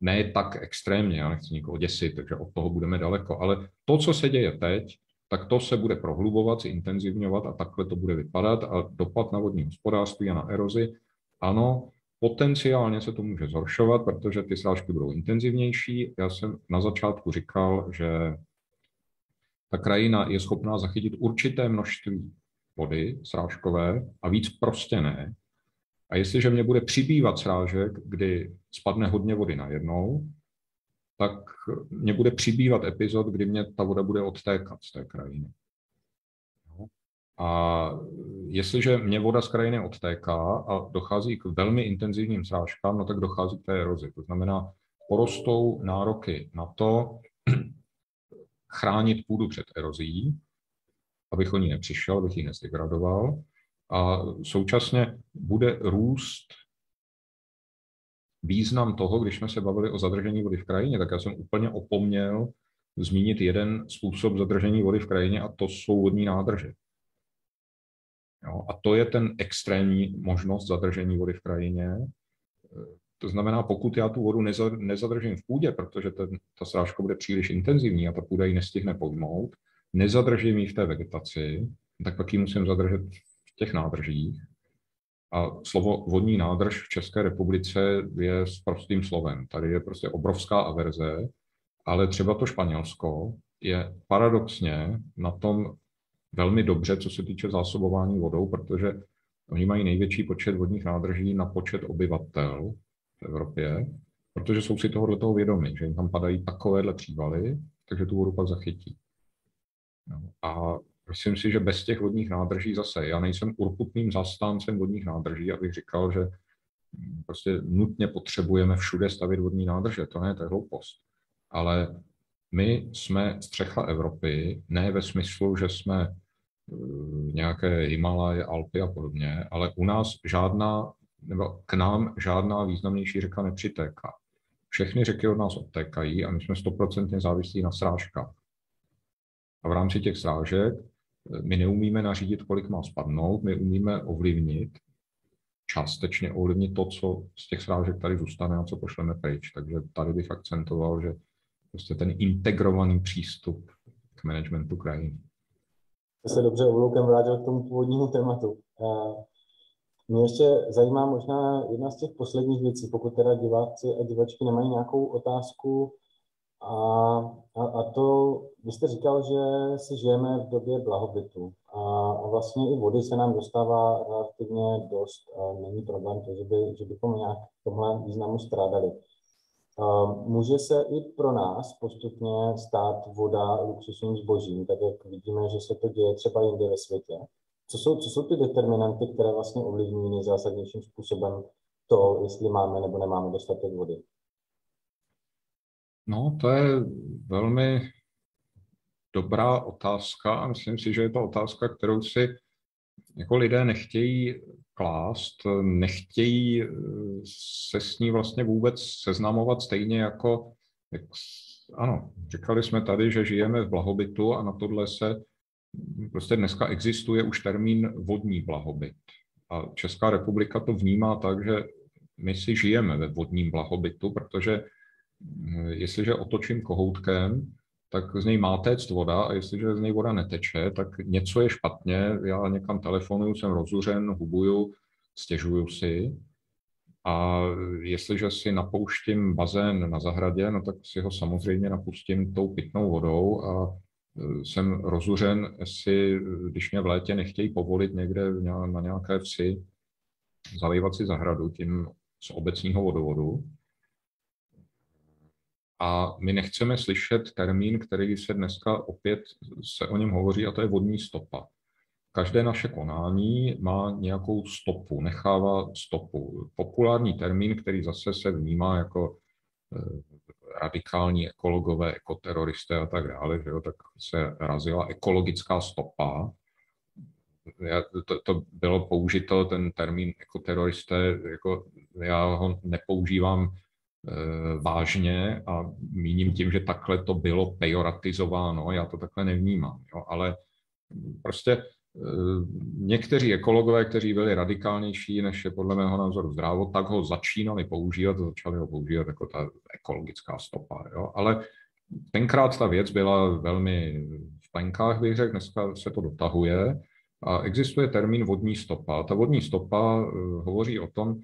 Ne tak extrémně, já nechci nikoho děsit, takže od toho budeme daleko, ale to, co se děje teď, tak to se bude prohlubovat, intenzivňovat a takhle to bude vypadat a dopad na vodní hospodářství a na erozi, ano, potenciálně se to může zhoršovat, protože ty srážky budou intenzivnější. Já jsem na začátku říkal, že ta krajina je schopná zachytit určité množství vody srážkové a víc prostě ne. A jestliže mě bude přibývat srážek, kdy spadne hodně vody najednou, tak mě bude přibývat epizod, kdy mě ta voda bude odtékat z té krajiny. A jestliže mě voda z krajiny odtéká a dochází k velmi intenzivním srážkám, no tak dochází k té erozi. To znamená, porostou nároky na to chránit půdu před erozí, abych o ní nepřišel, abych ji nezdegradoval. A současně bude růst význam toho, když jsme se bavili o zadržení vody v krajině, tak já jsem úplně opomněl zmínit jeden způsob zadržení vody v krajině a to jsou vodní nádrže. Jo, a to je ten extrémní možnost zadržení vody v krajině. To znamená, pokud já tu vodu nezadržím v půdě, protože ten, ta srážka bude příliš intenzivní a ta půda ji nestihne pojmout, nezadržím ji v té vegetaci, tak pak ji musím zadržet v těch nádržích. A slovo vodní nádrž v České republice je s prostým slovem. Tady je prostě obrovská averze, ale třeba to Španělsko je paradoxně na tom velmi dobře, co se týče zásobování vodou, protože oni mají největší počet vodních nádrží na počet obyvatel v Evropě, protože jsou si tohohle toho vědomi, že jim tam padají takovéhle přívaly, takže tu vodu pak zachytí. No, a myslím si, že bez těch vodních nádrží zase, já nejsem urputným zastáncem vodních nádrží, abych říkal, že prostě nutně potřebujeme všude stavit vodní nádrže, to ne, to je hloupost. Ale my jsme střecha Evropy, ne ve smyslu, že jsme eh, nějaké Himalaje, Alpy a podobně, ale u nás žádná, nebo k nám žádná významnější řeka nepřitéká. Všechny řeky od nás odtékají a my jsme stoprocentně závislí na srážkách. A v rámci těch srážek eh, my neumíme nařídit, kolik má spadnout, my umíme ovlivnit, částečně ovlivnit to, co z těch srážek tady zůstane a co pošleme pryč. Takže tady bych akcentoval, že prostě ten integrovaný přístup k managementu krajiny. To se dobře obloukem vrátil k tomu původnímu tématu. Mě ještě zajímá možná jedna z těch posledních věcí, pokud teda diváci a divačky nemají nějakou otázku. A, a, a to, vy jste říkal, že si žijeme v době blahobytu. A, a vlastně i vody se nám dostává relativně dost. A není problém to, že, by, že bychom nějak v tomhle významu strádali. Může se i pro nás postupně stát voda luxusním zbožím, tak jak vidíme, že se to děje třeba jinde ve světě. Co jsou, co jsou ty determinanty, které vlastně ovlivňují nejzásadnějším způsobem to, jestli máme nebo nemáme dostatek vody? No, to je velmi dobrá otázka a myslím si, že je to otázka, kterou si jako lidé nechtějí klást, nechtějí eh, se s ní vlastně vůbec seznamovat stejně jako, jak, ano, říkali jsme tady, že žijeme v blahobytu a na tohle se prostě dneska existuje už termín vodní blahobyt. A Česká republika to vnímá tak, že my si žijeme ve vodním blahobytu, protože eh, jestliže otočím kohoutkem, tak z něj má téct voda a jestliže z něj voda neteče, tak něco je špatně, já někam telefonuju, jsem rozuřen, hubuju, stěžuju si. A jestliže si napouštím bazén na zahradě, no tak si ho samozřejmě napustím tou pitnou vodou a e, jsem rozuřen, jestli, když mě v létě nechtějí povolit někde na nějaké vsi zalejvat si zahradu tím z obecního vodovodu, a my nechceme slyšet termín, který se dneska opět se o něm hovoří, a to je vodní stopa. Každé naše konání má nějakou stopu, nechává stopu. Populární termín, který zase se vnímá jako eh, radikální ekologové, ekoteroristé a tak dále, že jo, tak se razila ekologická stopa. Já, to, to bylo použito, ten termín ekoteroristé, jako já ho nepoužívám vážně a míním tím, že takhle to bylo pejoratizováno, já to takhle nevnímám, jo, ale prostě eh, někteří ekologové, kteří byli radikálnější než je podle mého názoru zdrávo, tak ho začínali používat, začali ho používat jako ta ekologická stopa. Jo? Ale tenkrát ta věc byla velmi v plenkách, bych řekl, dneska se to dotahuje a existuje termín vodní stopa. Ta vodní stopa eh, hovoří o tom,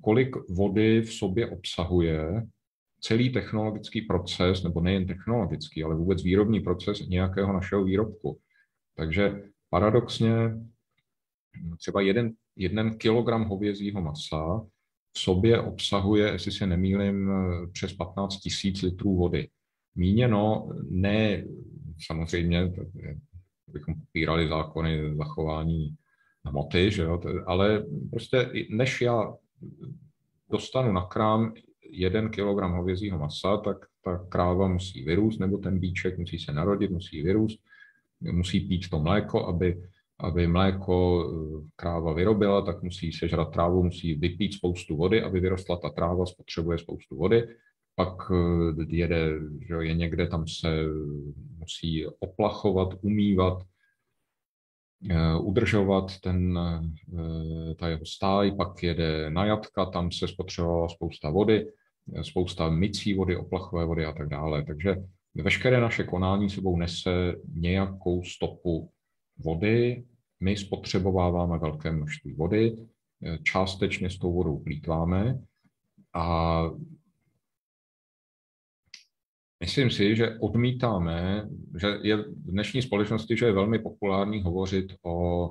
kolik vody v sobě obsahuje celý technologický proces, nebo nejen technologický, ale vůbec výrobní proces nějakého našeho výrobku. Takže paradoxně třeba jeden, jeden kilogram hovězího masa v sobě obsahuje, jestli se nemýlim, přes 15 tisíc litrů vody. Míněno ne samozřejmě, bychom popírali zákony zachování hmoty, že jo? ale prostě než já dostanu na krám jeden kilogram hovězího masa, tak ta kráva musí vyrůst, nebo ten bíček musí se narodit, musí vyrůst, musí pít to mléko, aby, aby mléko eh, kráva vyrobila, tak musí sežrat trávu, musí vypít spoustu vody, aby vyrostla ta tráva, spotřebuje spoustu vody, pak eh, jede, že je někde, tam se musí oplachovat, umývat, udržovat ten, ta jeho stáj, pak jede na jatka, tam se spotřebovala spousta vody, spousta mycí vody, oplachové vody a tak dále. Takže veškeré naše konání sebou nese nějakou stopu vody. My spotřebováváme velké množství vody, částečně s tou vodou plítváme a Myslím si, že odmítáme, že je v dnešní společnosti, že je velmi populární hovořit o,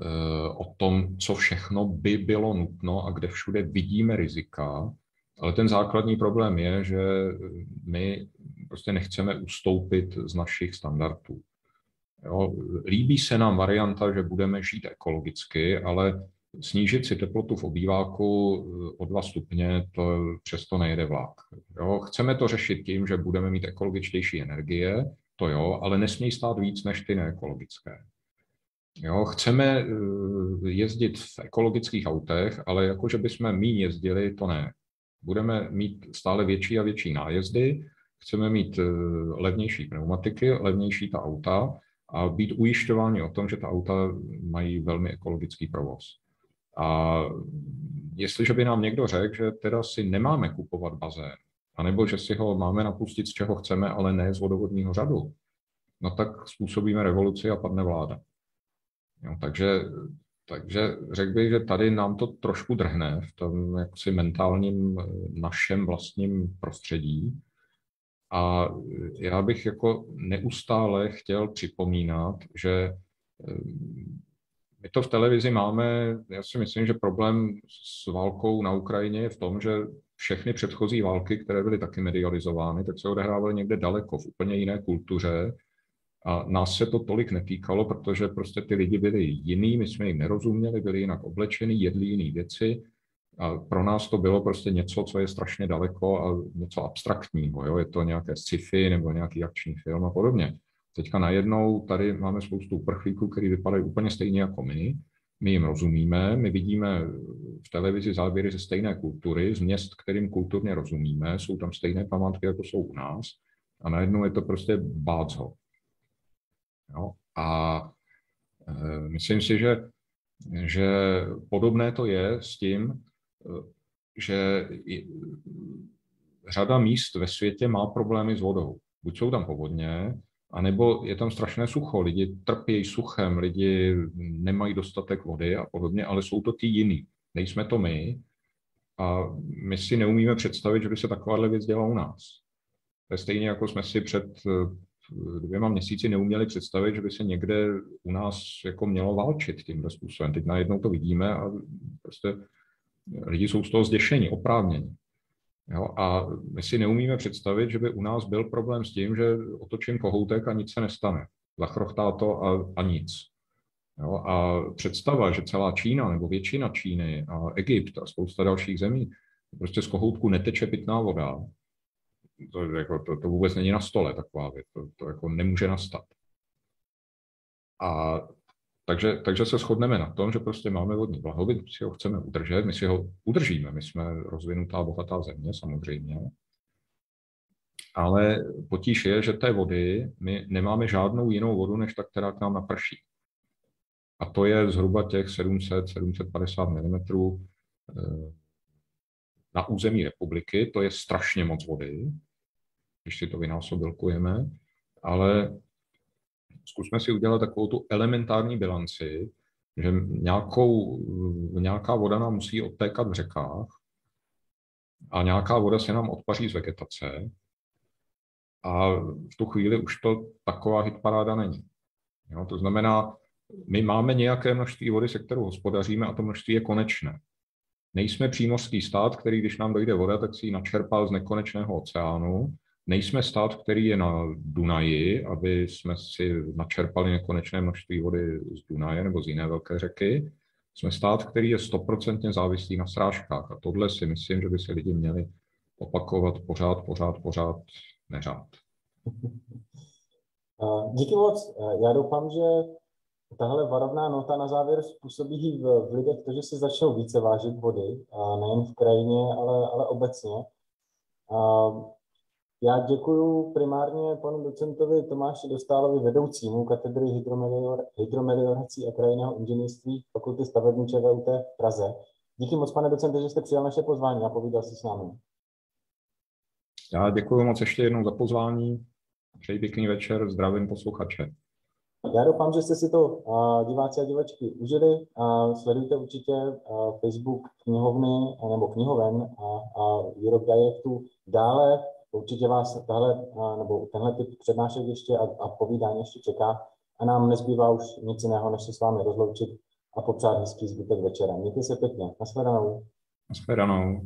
eh, o tom, co všechno by bylo nutno a kde všude vidíme rizika, ale ten základní problém je, že my prostě nechceme ustoupit z našich standardů. Jo, líbí se nám varianta, že budeme žít ekologicky, ale snížit si teplotu v obýváku eh, o 2 stupně, to přesto nejde vlak. Jo, chceme to řešit tím, že budeme mít ekologičtější energie, to jo, ale nesmí stát víc než ty neekologické. Jo, chceme eh, jezdit v ekologických autech, ale jako, že bychom mý jezdili, to ne budeme mít stále větší a větší nájezdy, chceme mít eh, levnější pneumatiky, levnější ta auta a být ujišťováni o tom, že ta auta mají velmi ekologický provoz. A jestliže by nám někdo řekl, že teda si nemáme kupovat bazén, anebo že si ho máme napustit z čeho chceme, ale ne z vodovodního řadu, no tak způsobíme revoluci a padne vláda. Jo, takže takže řekl bych, že tady nám to trošku drhne v tom jaksi mentálním eh, našem vlastním prostředí. A já bych jako neustále chtěl připomínat, že eh, my to v televizi máme, já si myslím, že problém s válkou na Ukrajině je v tom, že všechny předchozí války, které byly taky medializovány, tak se odehrávaly někde daleko, v úplně jiné kultuře, a nás se to tolik netýkalo, protože prostě ty lidi byli jiný, my jsme jim nerozuměli, byli jinak oblečení, jedli jiné věci. A pro nás to bylo prostě něco, co je strašně daleko a něco abstraktního. Jo? Je to nějaké sci-fi nebo nějaký akční film a podobně. Teďka najednou tady máme spoustu uprchlíků, kteří vypadají úplně stejně jako my. My jim rozumíme, my vidíme v televizi záběry ze stejné kultury, z měst, kterým kulturně rozumíme, jsou tam stejné památky, jako jsou u nás. A najednou je to prostě bádzo. Jo? A e, myslím si, že, že podobné to je s tím, e, že řada míst ve světě má problémy s vodou. Buď jsou tam povodně, anebo je tam strašné sucho. Lidi trpějí suchem, lidi nemají dostatek vody a podobně, ale jsou to ty jiný. Nejsme to my a my si neumíme představit, že by se takováhle věc dělala u nás. To je stejně jako jsme si před dvěma měsíci neuměli představit, že by se někde u nás jako mělo válčit tímhle způsobem. Teď najednou to vidíme a prostě lidi jsou z toho zděšení, oprávnění. Jo, a my si neumíme představit, že by u nás byl problém s tím, že otočím kohoutek a nic se nestane. Zachrochtá to a, a nic. Jo, a představa, že celá Čína nebo většina Číny a Egypt a spousta dalších zemí prostě z kohoutku neteče pitná voda, to, jako, to, to vůbec není na stole taková věc, to, to jako nemůže nastat. A takže, takže se shodneme na tom, že prostě máme vodní blahobyt, my si ho chceme udržet, my si ho udržíme, my jsme rozvinutá, bohatá země samozřejmě, ale potíž je, že té vody my nemáme žádnou jinou vodu, než ta, která k nám naprší. A to je zhruba těch 700-750 mm na území republiky, to je strašně moc vody, když si to vynásobilkujeme, ale zkusme si udělat takovou tu elementární bilanci, že nějakou, nějaká voda nám musí odtékat v řekách a nějaká voda se nám odpaří z vegetace a v tu chvíli už to taková hitparáda není. Jo, to znamená, my máme nějaké množství vody, se kterou hospodaříme a to množství je konečné. Nejsme přímořský stát, který, když nám dojde voda, tak si ji načerpá z nekonečného oceánu, Nejsme stát, který je na Dunaji, aby jsme si načerpali nekonečné množství vody z Dunaje nebo z jiné velké řeky. Jsme stát, který je stoprocentně závislý na srážkách a tohle si myslím, že by se lidi měli opakovat pořád, pořád, pořád, neřád. Díky moc. Já doufám, že tahle varovná nota na závěr způsobí v, v lidech to, že si začnou více vážit vody, nejen v krajině, ale, ale obecně. Já děkuji primárně panu docentovi Tomáši Dostálovi, vedoucímu katedry hydromelior, hydromeliorací a krajinného inženýrství Fakulty stavební ČVUT v Praze. Díky moc, pane docente, že jste přijal naše pozvání a povídal si s námi. Já děkuji moc ještě jednou za pozvání. Přeji pěkný večer, zdravím posluchače. Já doufám, že jste si to diváci a divačky užili. Sledujte určitě Facebook knihovny nebo knihoven a, a výrob Dialektu. Dále určitě vás tahle, nebo tenhle typ přednášek ještě a, a povídání ještě čeká a nám nezbývá už nic jiného, než se s vámi rozloučit a popřát hezký zbytek večera. Mějte se pěkně. Naschledanou. Naschledanou.